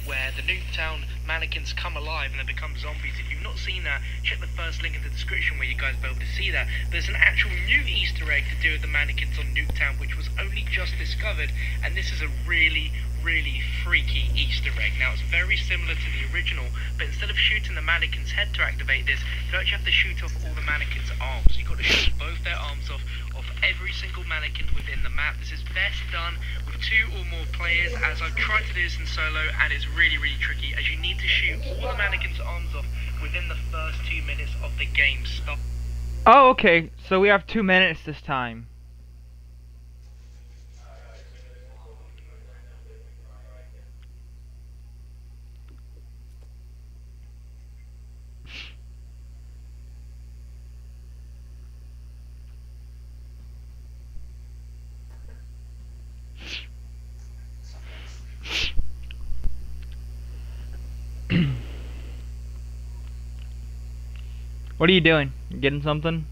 where the Nuketown mannequins come alive and they become zombies. If you've not seen that, check the first link in the description where you guys will be able to see that. There's an actual new Easter egg to do with mannequins on Nuketown, which was only just discovered, and this is a really, really freaky Easter egg. Now, it's very similar to the original, but instead of shooting the mannequin's head to activate this, you actually have to shoot off all the mannequin's arms. You've got to shoot both their arms off of every single mannequin within the map. This is best done with two or more players, as I've tried to do this in solo, and it's really, really tricky, as you need to shoot all the mannequin's arms off within the first two minutes of the game stop. Oh, okay. So we have two minutes this time. What are you doing? Getting something?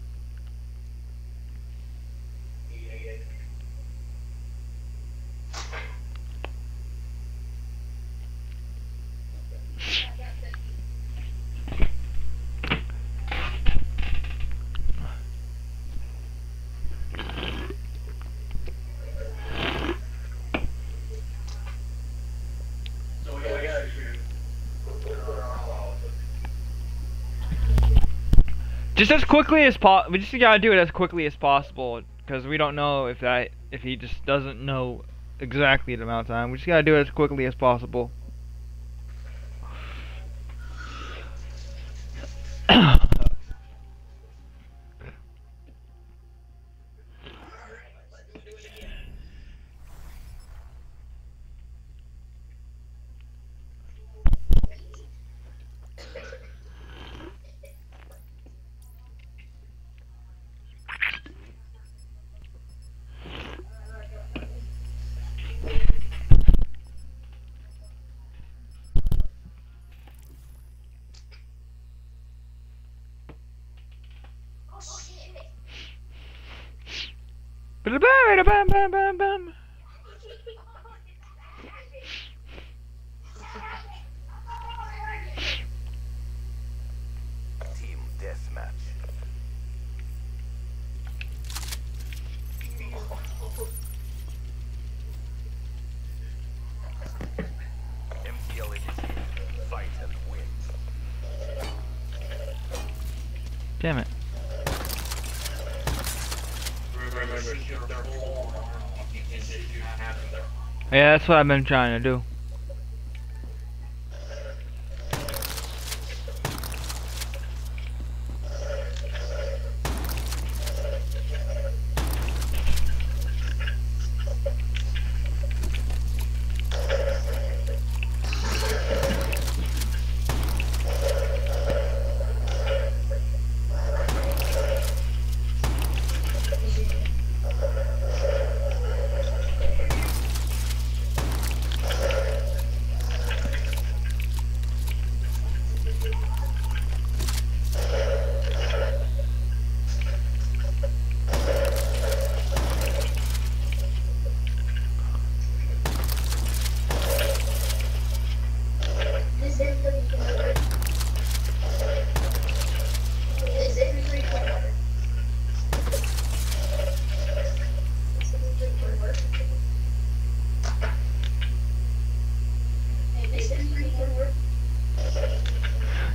So we gotta shoot. Just as quickly as po- we just gotta do it as quickly as possible because we don't know if that if he just doesn't know exactly the amount of time. We just gotta do it as quickly as possible. Bam, bam, bam, bam. Team deathmatch. MCL initiated. Fight and win. Damn it. Yeah, that's what I've been trying to do.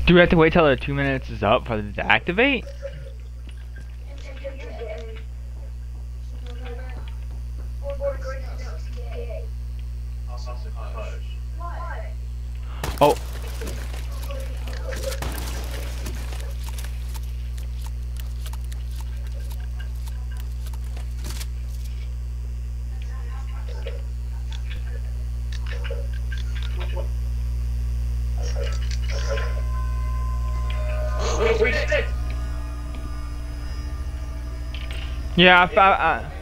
Do we have to wait till the two minutes is up for it to activate? Yeah, I, I, I,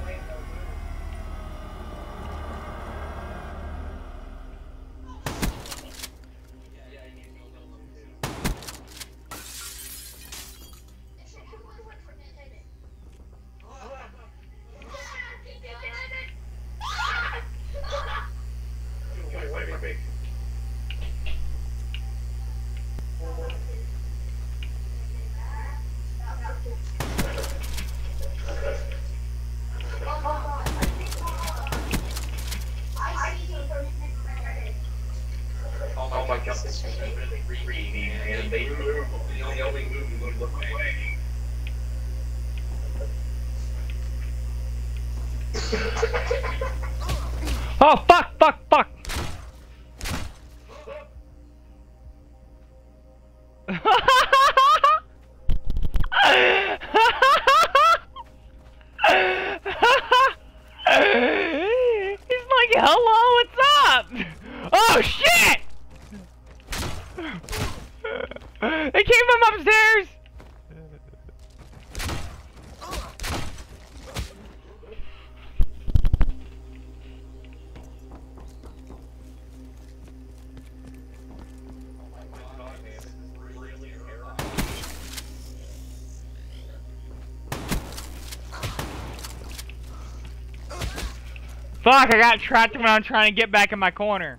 Fuck, I got trapped when I'm trying to get back in my corner.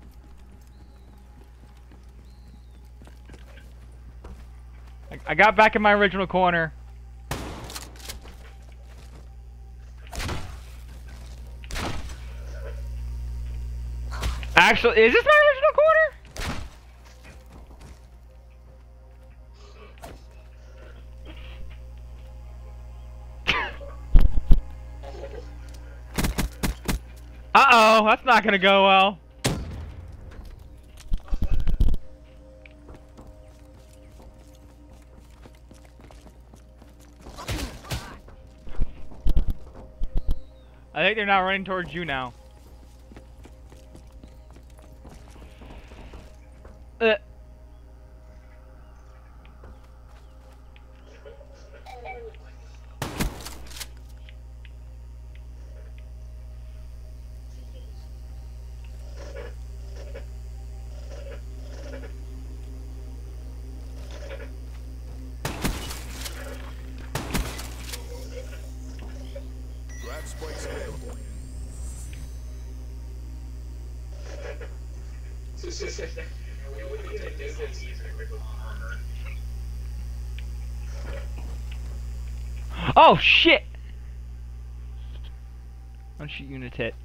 I, I got back in my original corner. Actually, is this my not gonna go well. I think they're now running towards you now. Oh shit! Don't shoot you in the tit.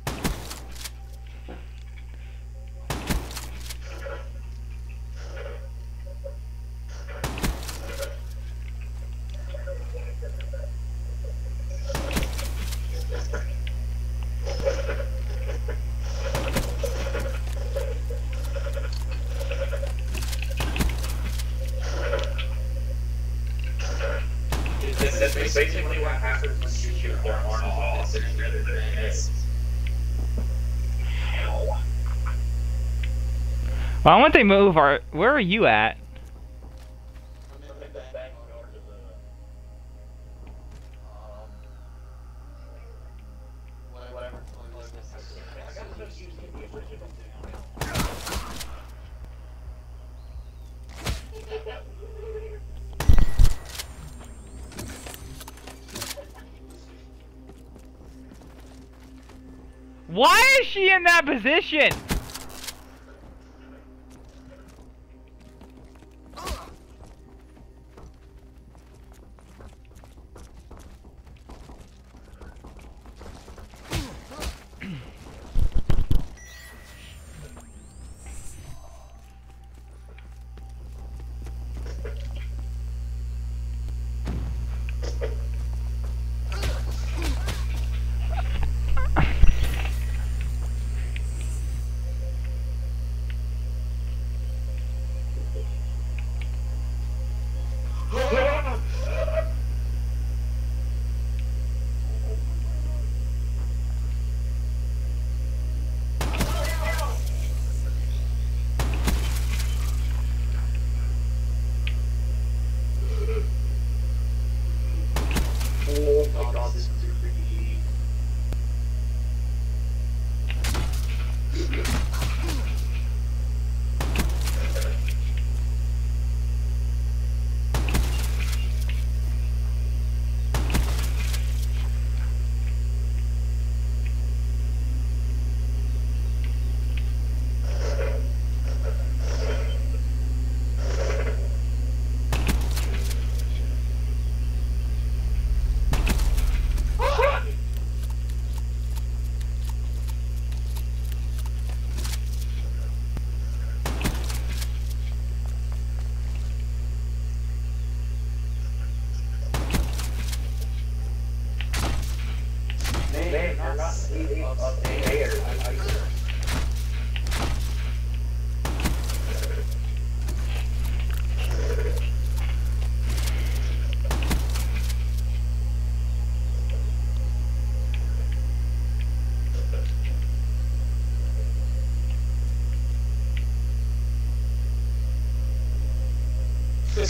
That's basically what happens when you shoot your arms off and rather than miss. Why won't they move? Or where are you at? Why is she in that position?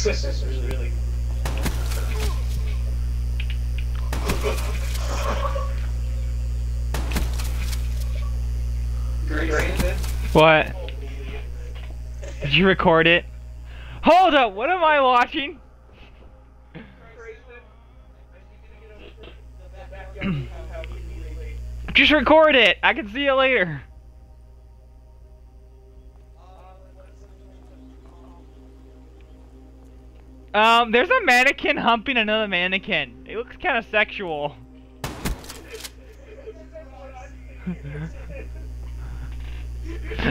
Really. What? Did you record it? Hold up, what am I watching? [CLEARS THROAT] Just record it. I can see you later. Um, there's a mannequin humping another mannequin. It looks kind of sexual. [LAUGHS]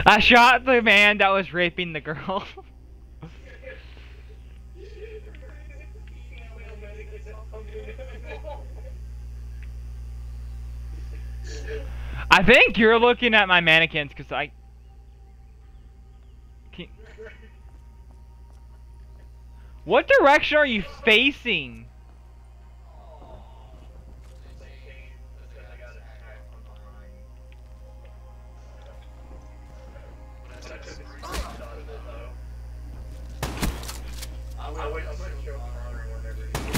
I shot the man that was raping the girl. [LAUGHS] I think you're looking at my mannequins because I. What direction are you facing? I would I would show honor whenever you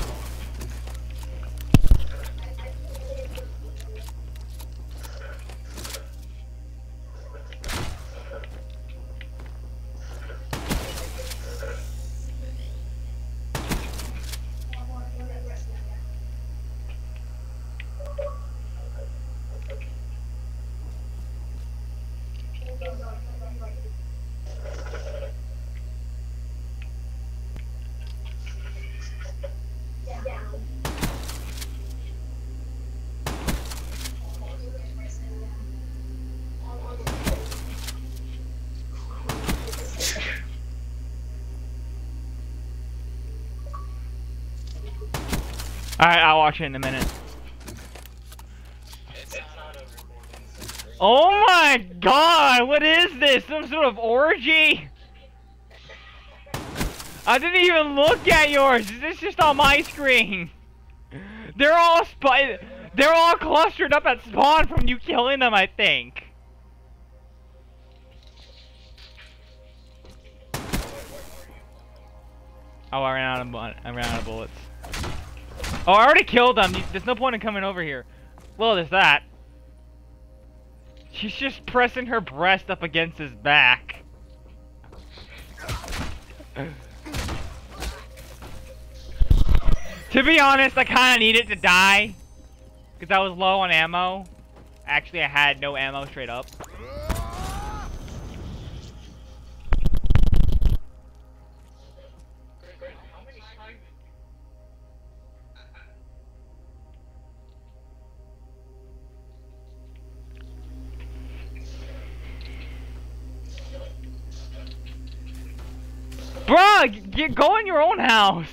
Alright, I'll watch it in a minute. Oh my god, what is this? Some sort of orgy? I didn't even look at yours. Is this just on my screen? They're all sp- They're all clustered up at spawn from you killing them, I think. Oh, I ran out of I ran out of bullets. Oh, I already killed them. There's no point in coming over here. Well, there's that. She's just pressing her breast up against his back. to be honest, I kind of needed to die. Because I was low on ammo. Actually, I had no ammo straight up. Bruh, get go in your own house.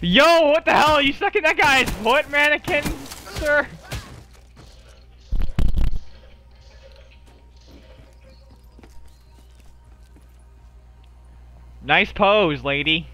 Yo, what the hell? You stuck in that guy's foot, mannequin, sir? Nice pose, lady.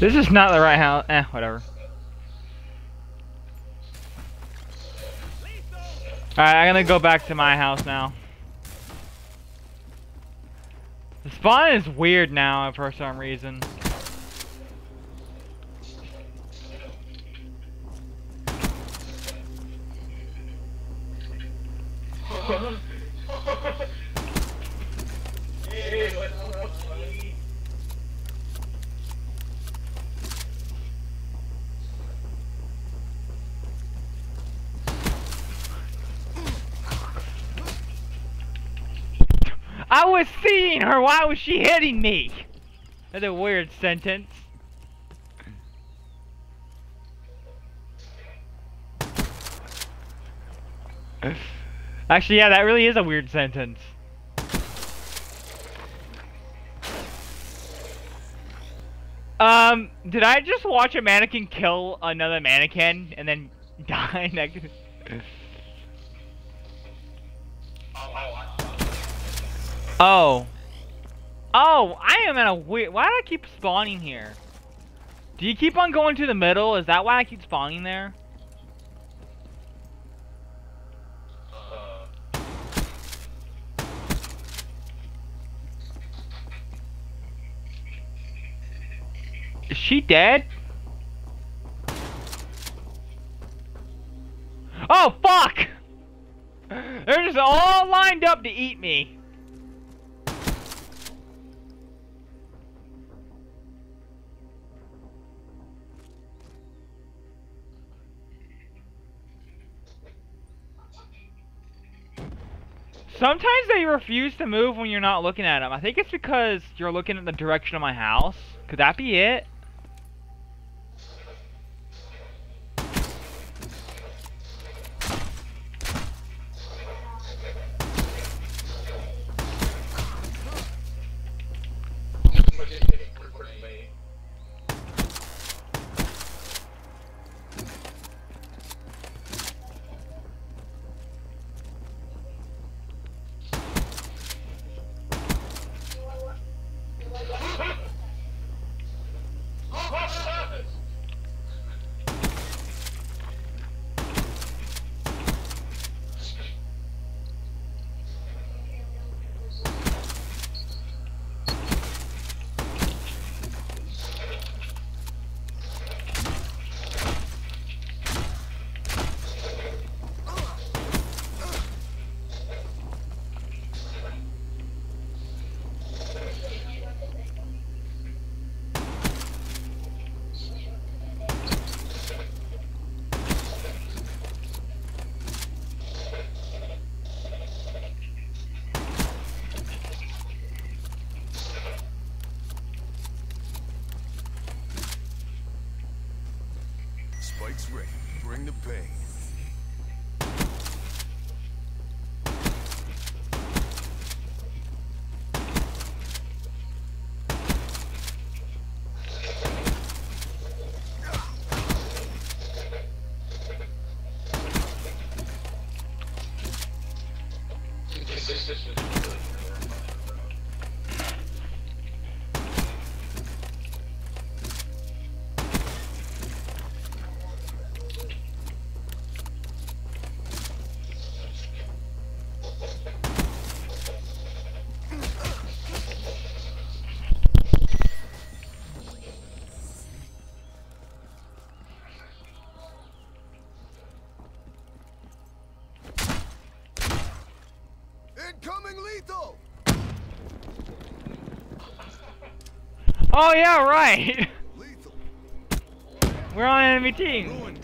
This is not the right house. Eh, whatever. Alright, I'm gonna go back to my house now. The spawn is weird now for some reason. [LAUGHS] Hey, what's what's funny? I was seeing her. Why was she hitting me? That's a weird sentence. Actually, yeah, that really is a weird sentence. Um, did I just watch a mannequin kill another mannequin and then [LAUGHS] die next? Oh. Oh, Oh. Oh, I am in a weird. Why do I keep spawning here? Do you keep on going to the middle? Is that why I keep spawning there? Is she dead? Oh, fuck! [LAUGHS] They're just all lined up to eat me. Sometimes they refuse to move when you're not looking at them. I think it's because you're looking at the direction of my house. Could that be it? Incoming lethal! Oh yeah, right. We're on enemy team.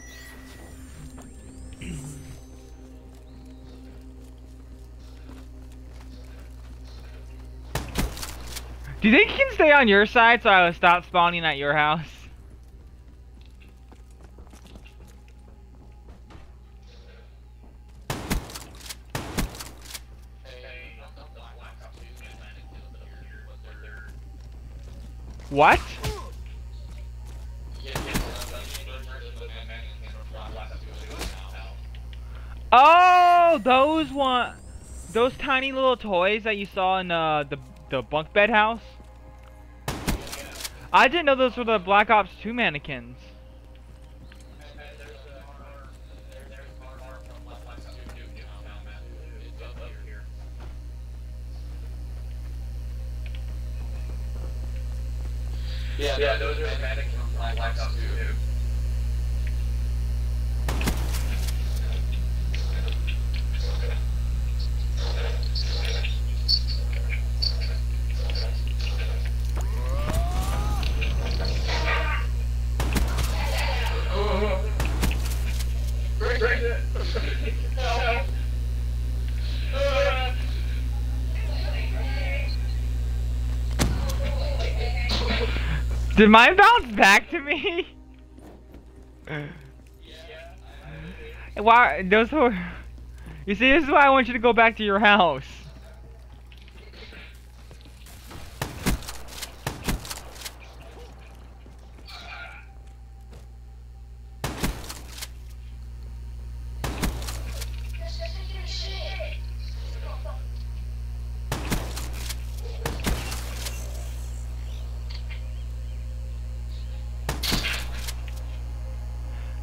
Do you think he can stay on your side so I will stop spawning at your house? What? Oh, those one, those tiny little toys that you saw in uh, the the bunk bed house. I didn't know those were the Black Ops 2 mannequins. Yeah, yeah, those are mannequins from Black Ops 2. Did mine bounce back to me? Why? Those were. You see, this is why I want you to go back to your house.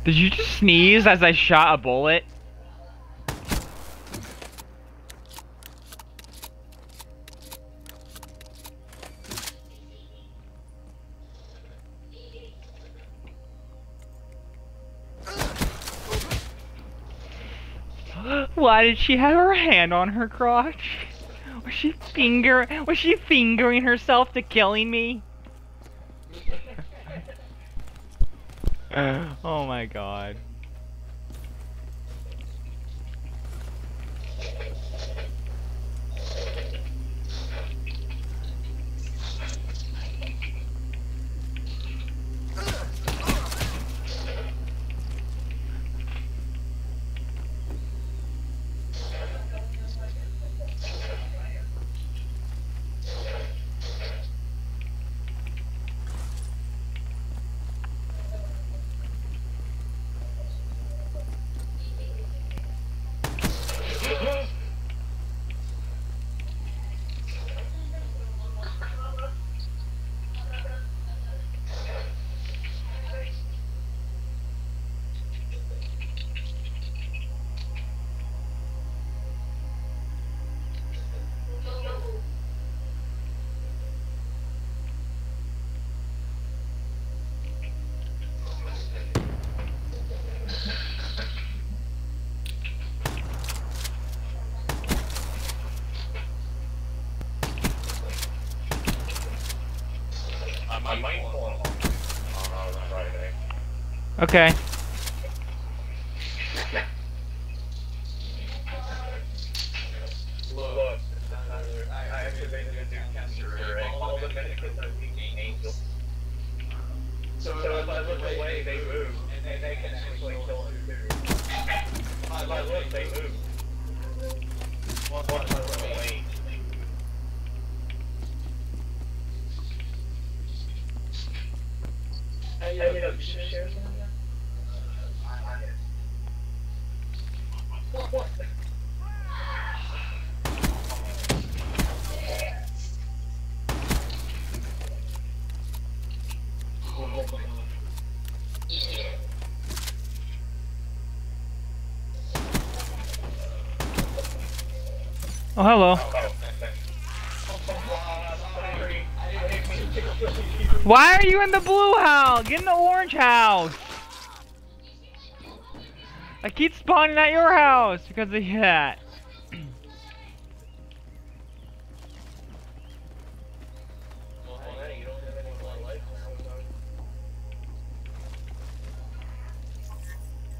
Did you just sneeze as I shot a bullet? Why did she have her hand on her crotch? Was she finger was she fingering herself to killing me? [LAUGHS] oh my god. I might pull it off on Friday. Okay. Hello. Why are you in the blue house? Get in the orange house. I keep spawning at your house because of that.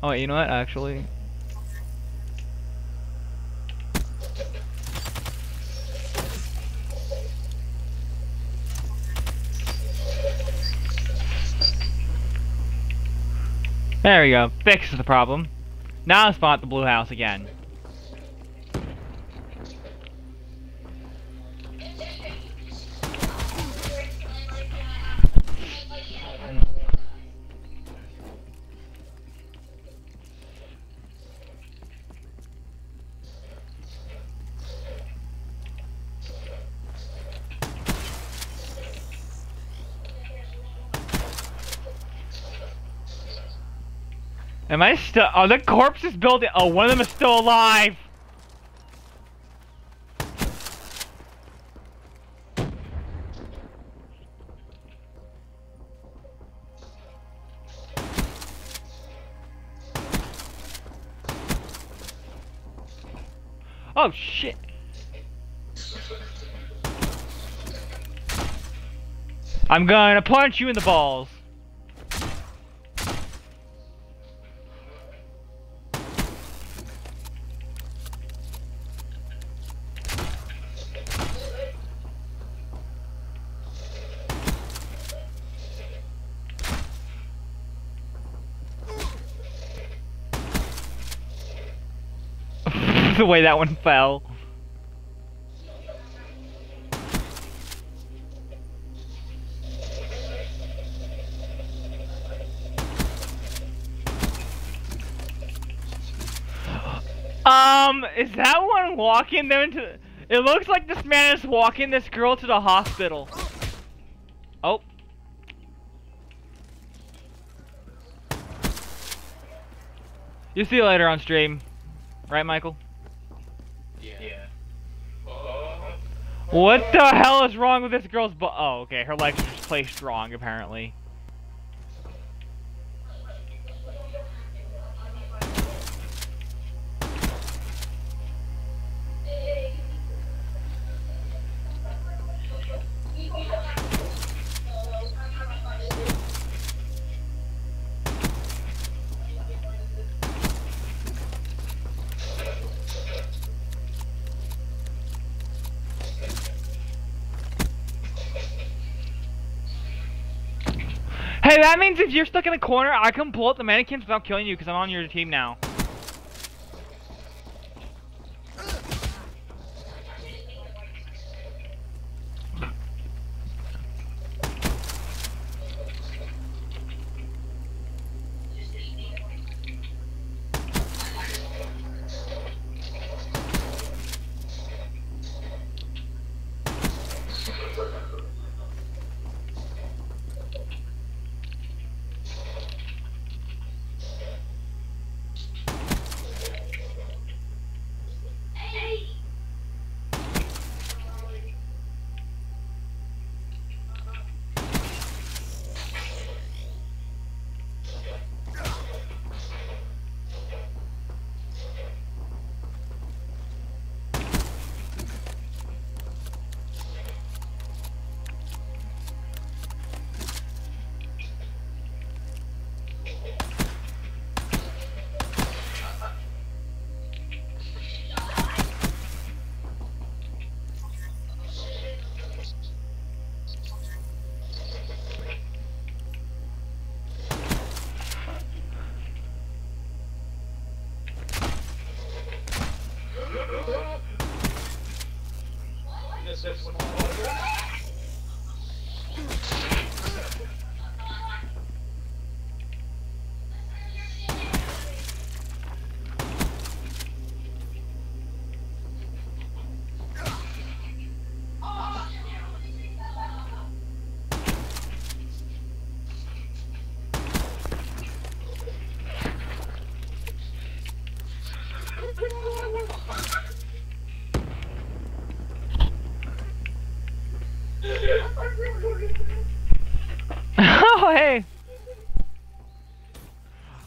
Oh, wait, you know what? Actually, there we go. Fixed the problem. Now at the blue house again. Am I still? Oh, the corpses building. Oh, one of them is still alive. Oh shit. I'm gonna punch you in the balls. The way that one fell. Um, is that one walking them into? It looks like this man is walking this girl to the hospital. Oh. You see you later on stream, right, Michael? Yeah. What the hell is wrong with this girl's butt? Oh, okay, her legs are just placed wrong, apparently. That means if you're stuck in a corner, I can blow up the mannequins without killing you because I'm on your team now.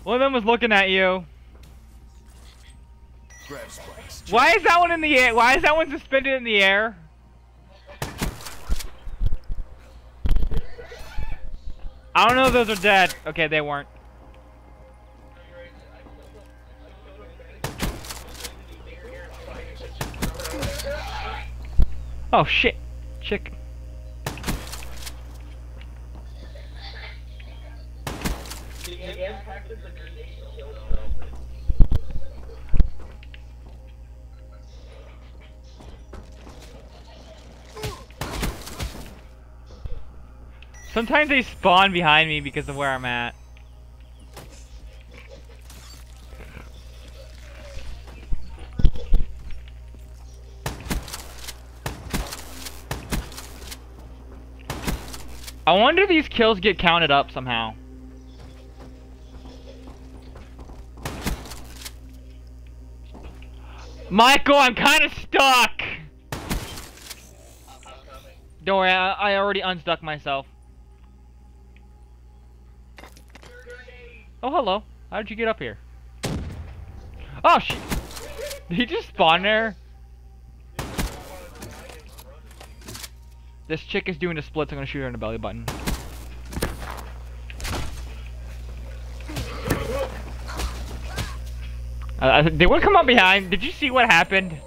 One of them was looking at you. Why is that one in the air? Why is that one suspended in the air? I don't know if those are dead. Okay, they weren't. Oh shit. Sometimes they spawn behind me because of where I'm at. I wonder if these kills get counted up somehow. Michael, I'm kind of stuck! Don't worry, I, I already unstuck myself. Oh, hello. How did you get up here? Oh, shit! Did he just spawn there? This chick is doing the splits. I'm gonna shoot her in the belly button. Uh, they would come up behind. Did you see what happened?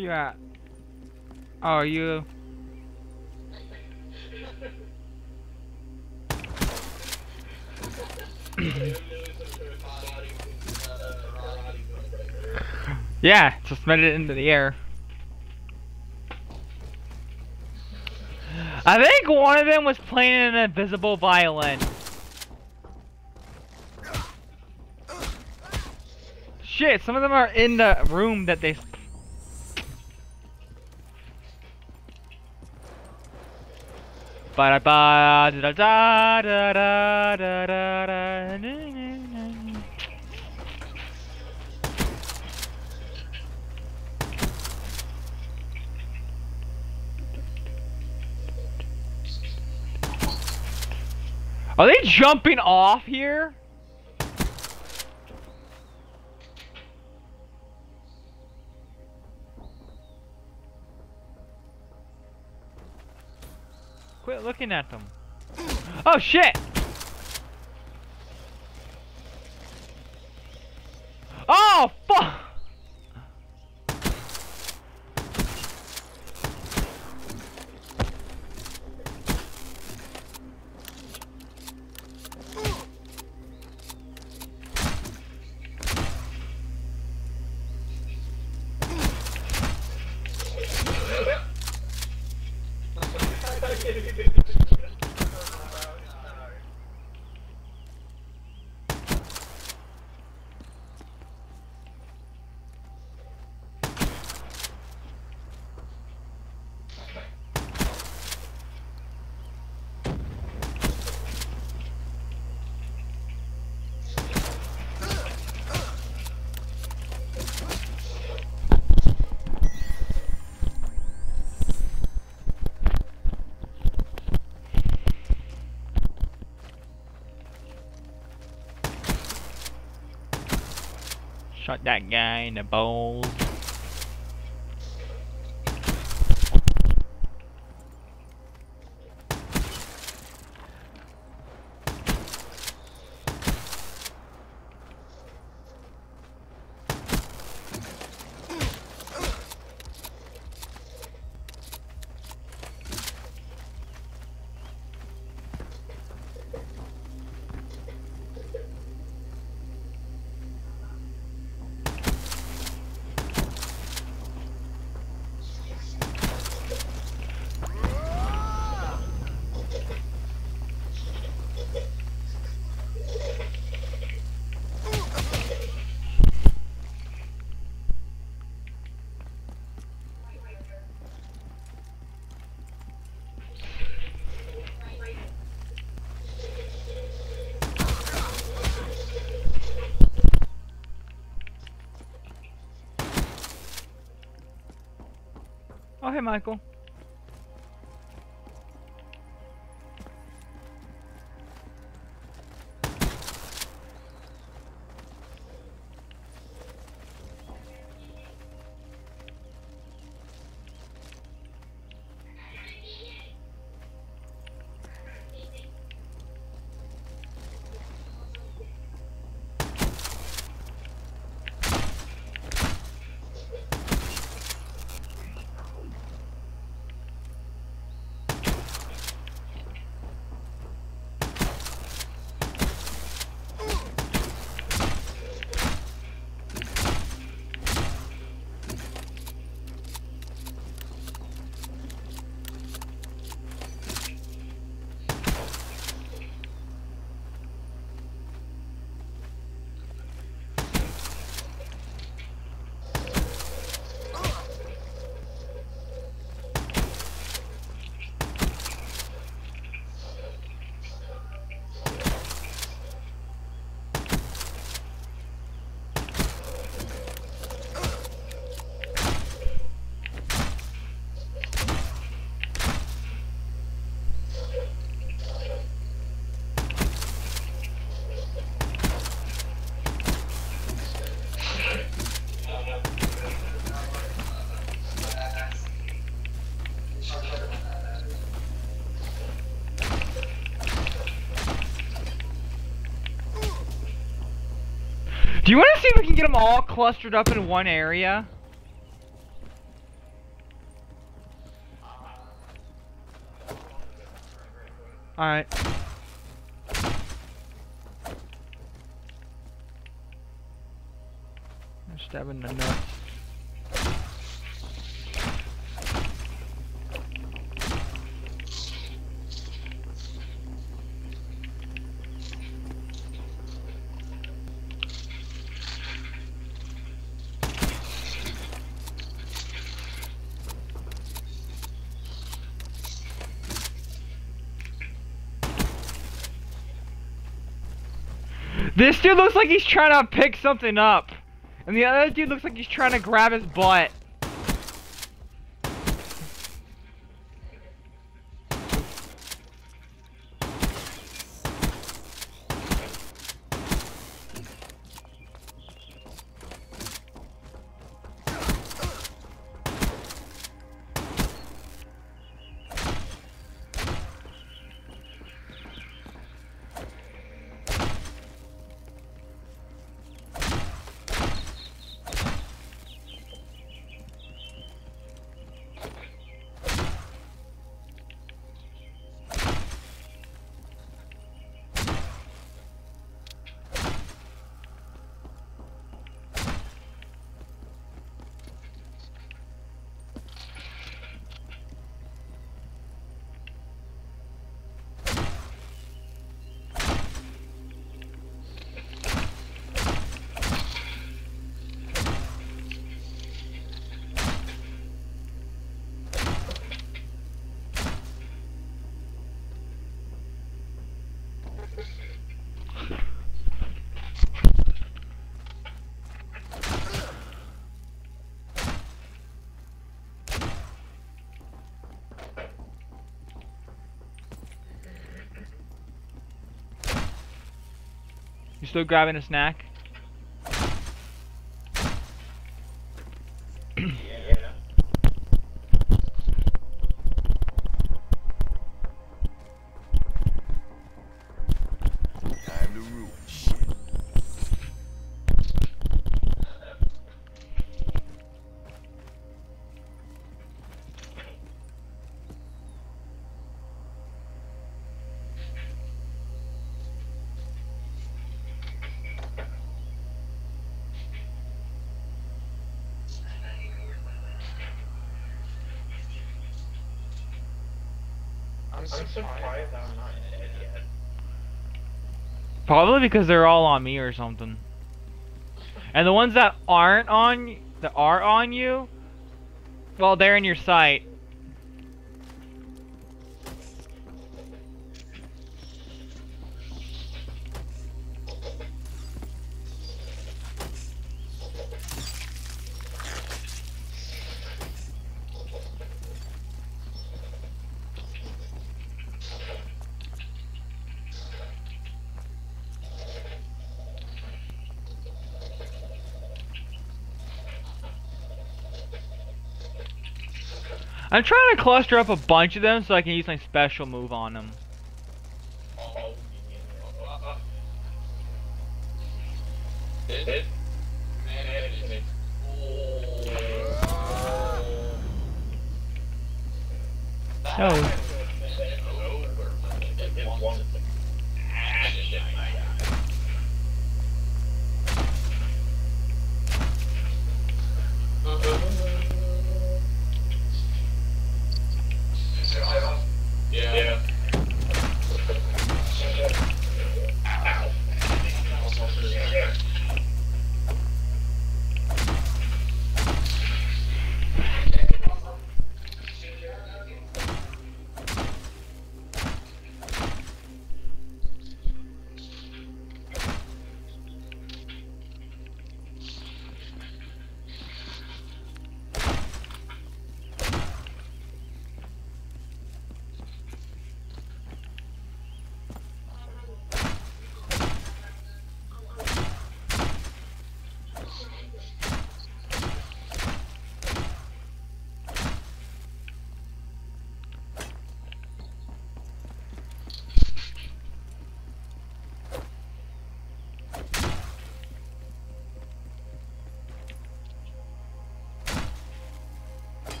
You at? Oh, you. [CLEARS THROAT] yeah, suspended it into the air. I think one of them was playing an invisible violin. Shit, some of them are in the room that they Da ba da da da da da da da. Are they jumping off here? Looking at them. Oh shit! Shot that guy in the balls. Michael. Do you want to see if we can get them all clustered up in one area? This dude looks like he's trying to pick something up. And the other dude looks like he's trying to grab his butt. Still grabbing a snack? Probably because they're all on me or something. And the ones that aren't on, that are on you, well, they're in your sight. I'm trying to cluster up a bunch of them so I can use my special move on them.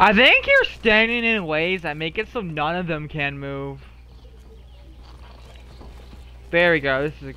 I think you're standing in ways that make it so none of them can move. There we go. This is.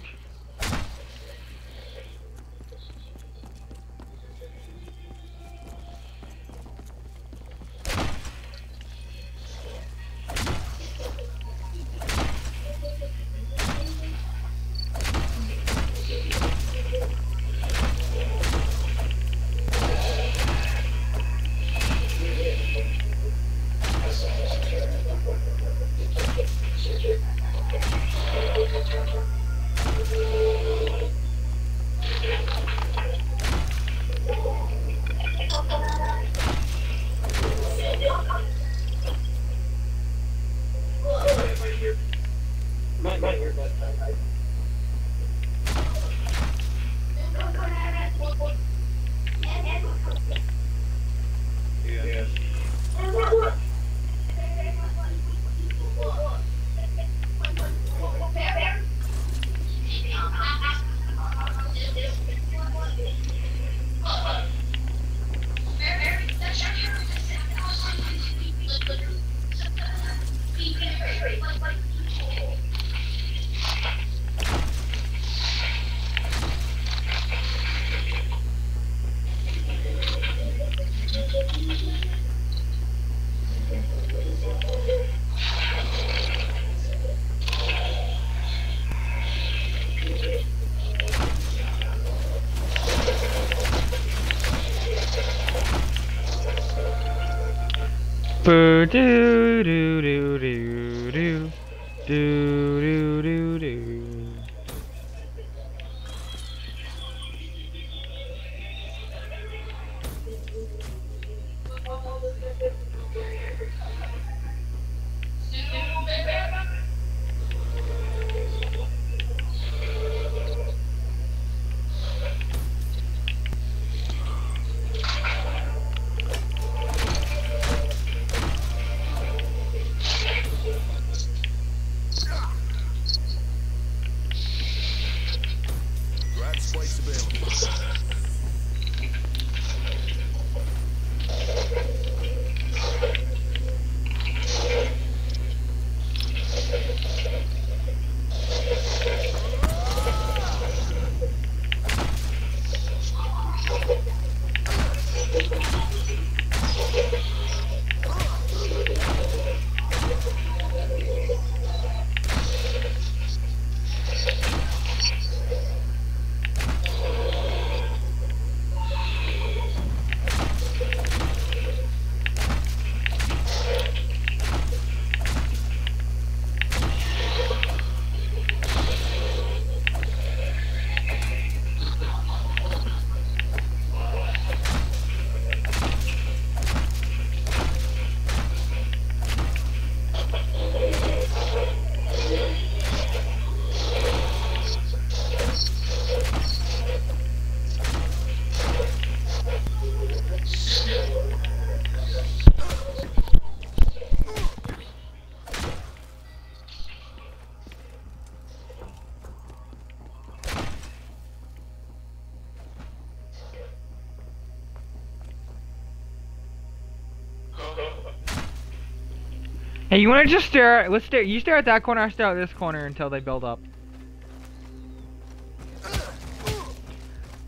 Hey, you wanna just stare? at- Let's stare. You stare at that corner. I stare at this corner until they build up.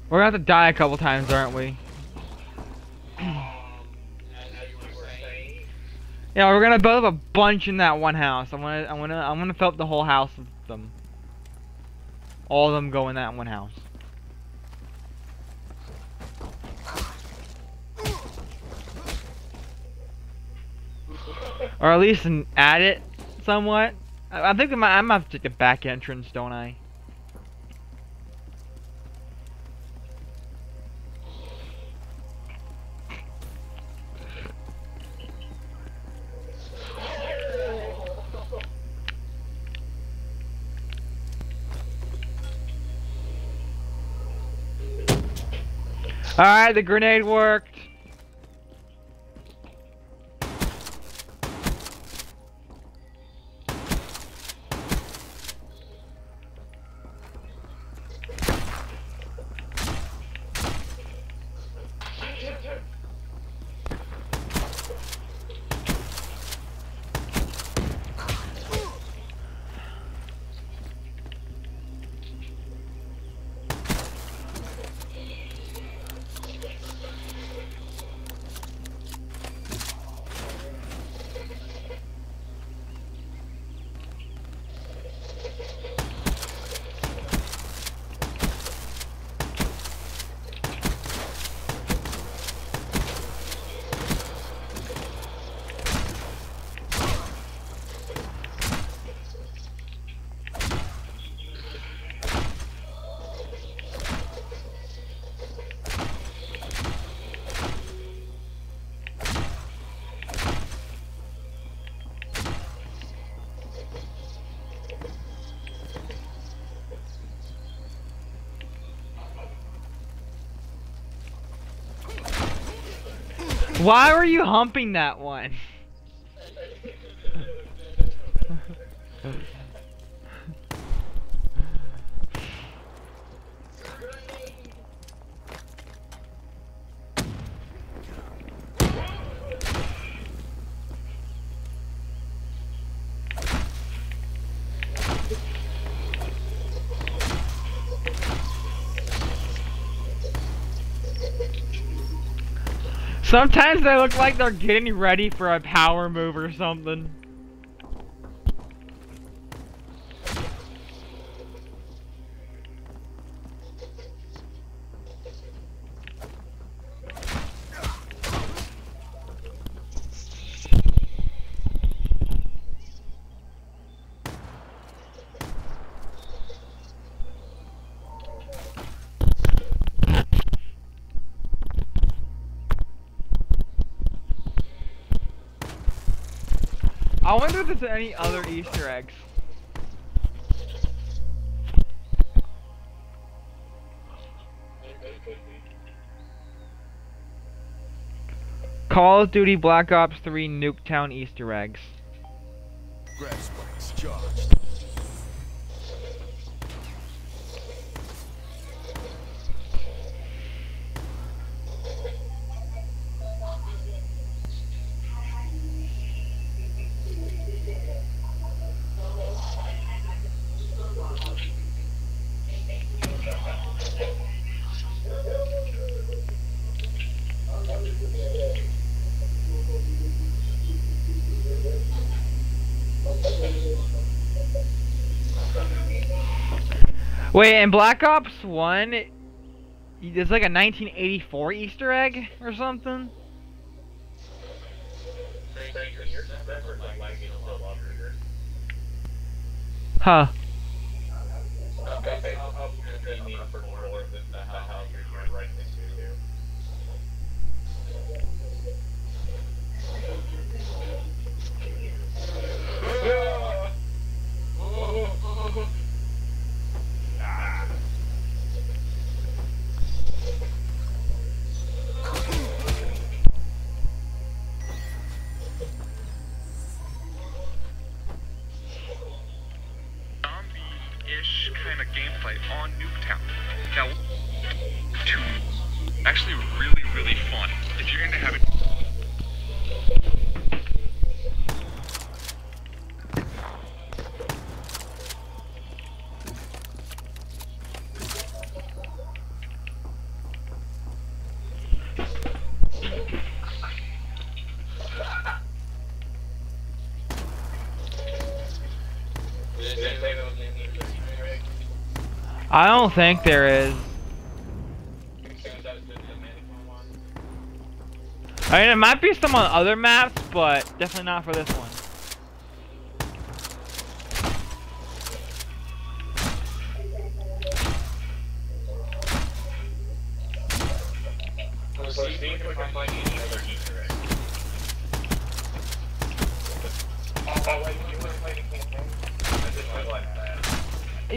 We're gonna have to die a couple times, aren't we? [CLEARS THROAT] Yeah, we're gonna build up a bunch in that one house. I'm gonna, I'm gonna, I'm gonna fill up the whole house with them. All of them go in that one house. Or at least add it somewhat. I, I think I might, I might have to take a back entrance, don't I? Alright, the grenade worked. Why were you humping that one? Sometimes they look like they're getting ready for a power move or something. Wonder if there's any other Easter eggs. Call of Duty Black Ops 3 Nuketown Easter eggs. Spikes, charged. Wait, in Black Ops 1, there's like a 1984 Easter egg or something? Huh. On Nuketown. Now, two, actually really, really fun. If you're into having don't think there is. I mean, it might be some on other maps, but definitely not for this one.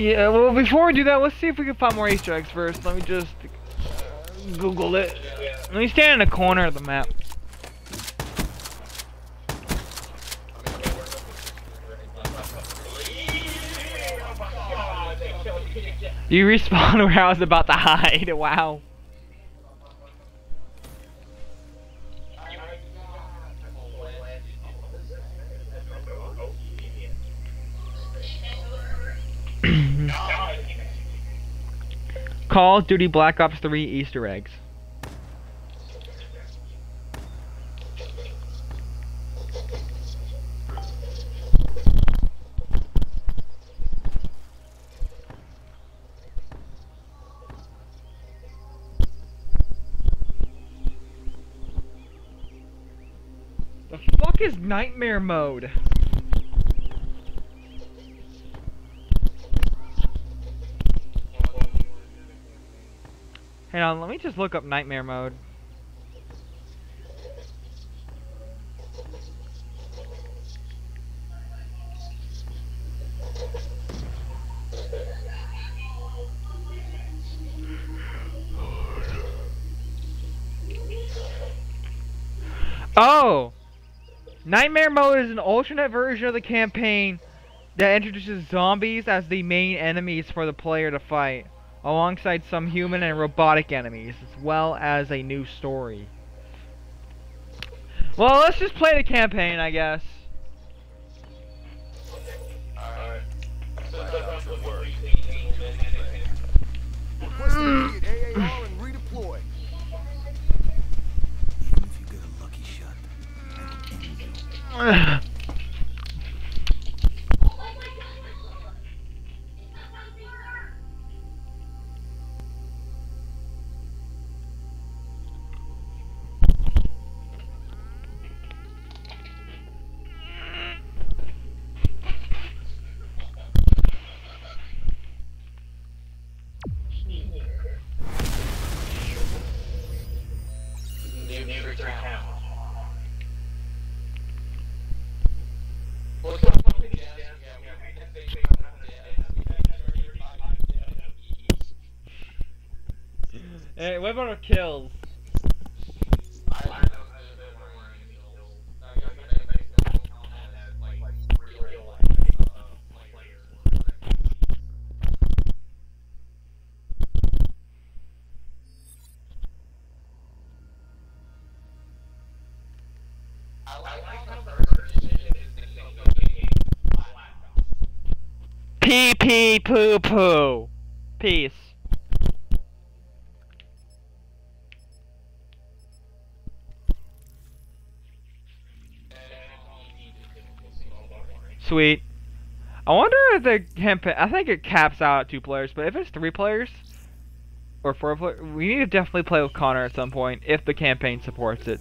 Yeah, well, before we do that, let's see if we can find more Easter eggs first. Let me just uh, Google it. Let me stand in a corner of the map. You respawned [LAUGHS] where I was about to hide. [LAUGHS] Wow. Call of Duty Black Ops 3 Easter eggs. The fuck is nightmare mode? Hang on, let me just look up nightmare mode. Oh! Nightmare mode is an alternate version of the campaign that introduces zombies as the main enemies for the player to fight, alongside some human and robotic enemies, as well as a new story. Well, let's just play the campaign, I guess. [CLEARS THROAT] [CLEARS THROAT] Hey, what about our kills? Pee pee poo poo. Peace. Sweet. I wonder if the campaign. I think it caps out at two players, but if it's three players or four players, we need to definitely play with Connor at some point if the campaign supports it.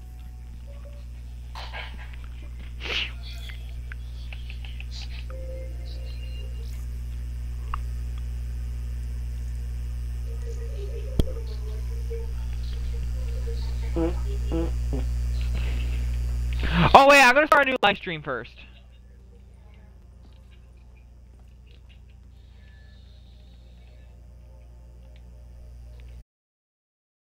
Mm-hmm. Oh wait, I'm gonna start a new live stream first.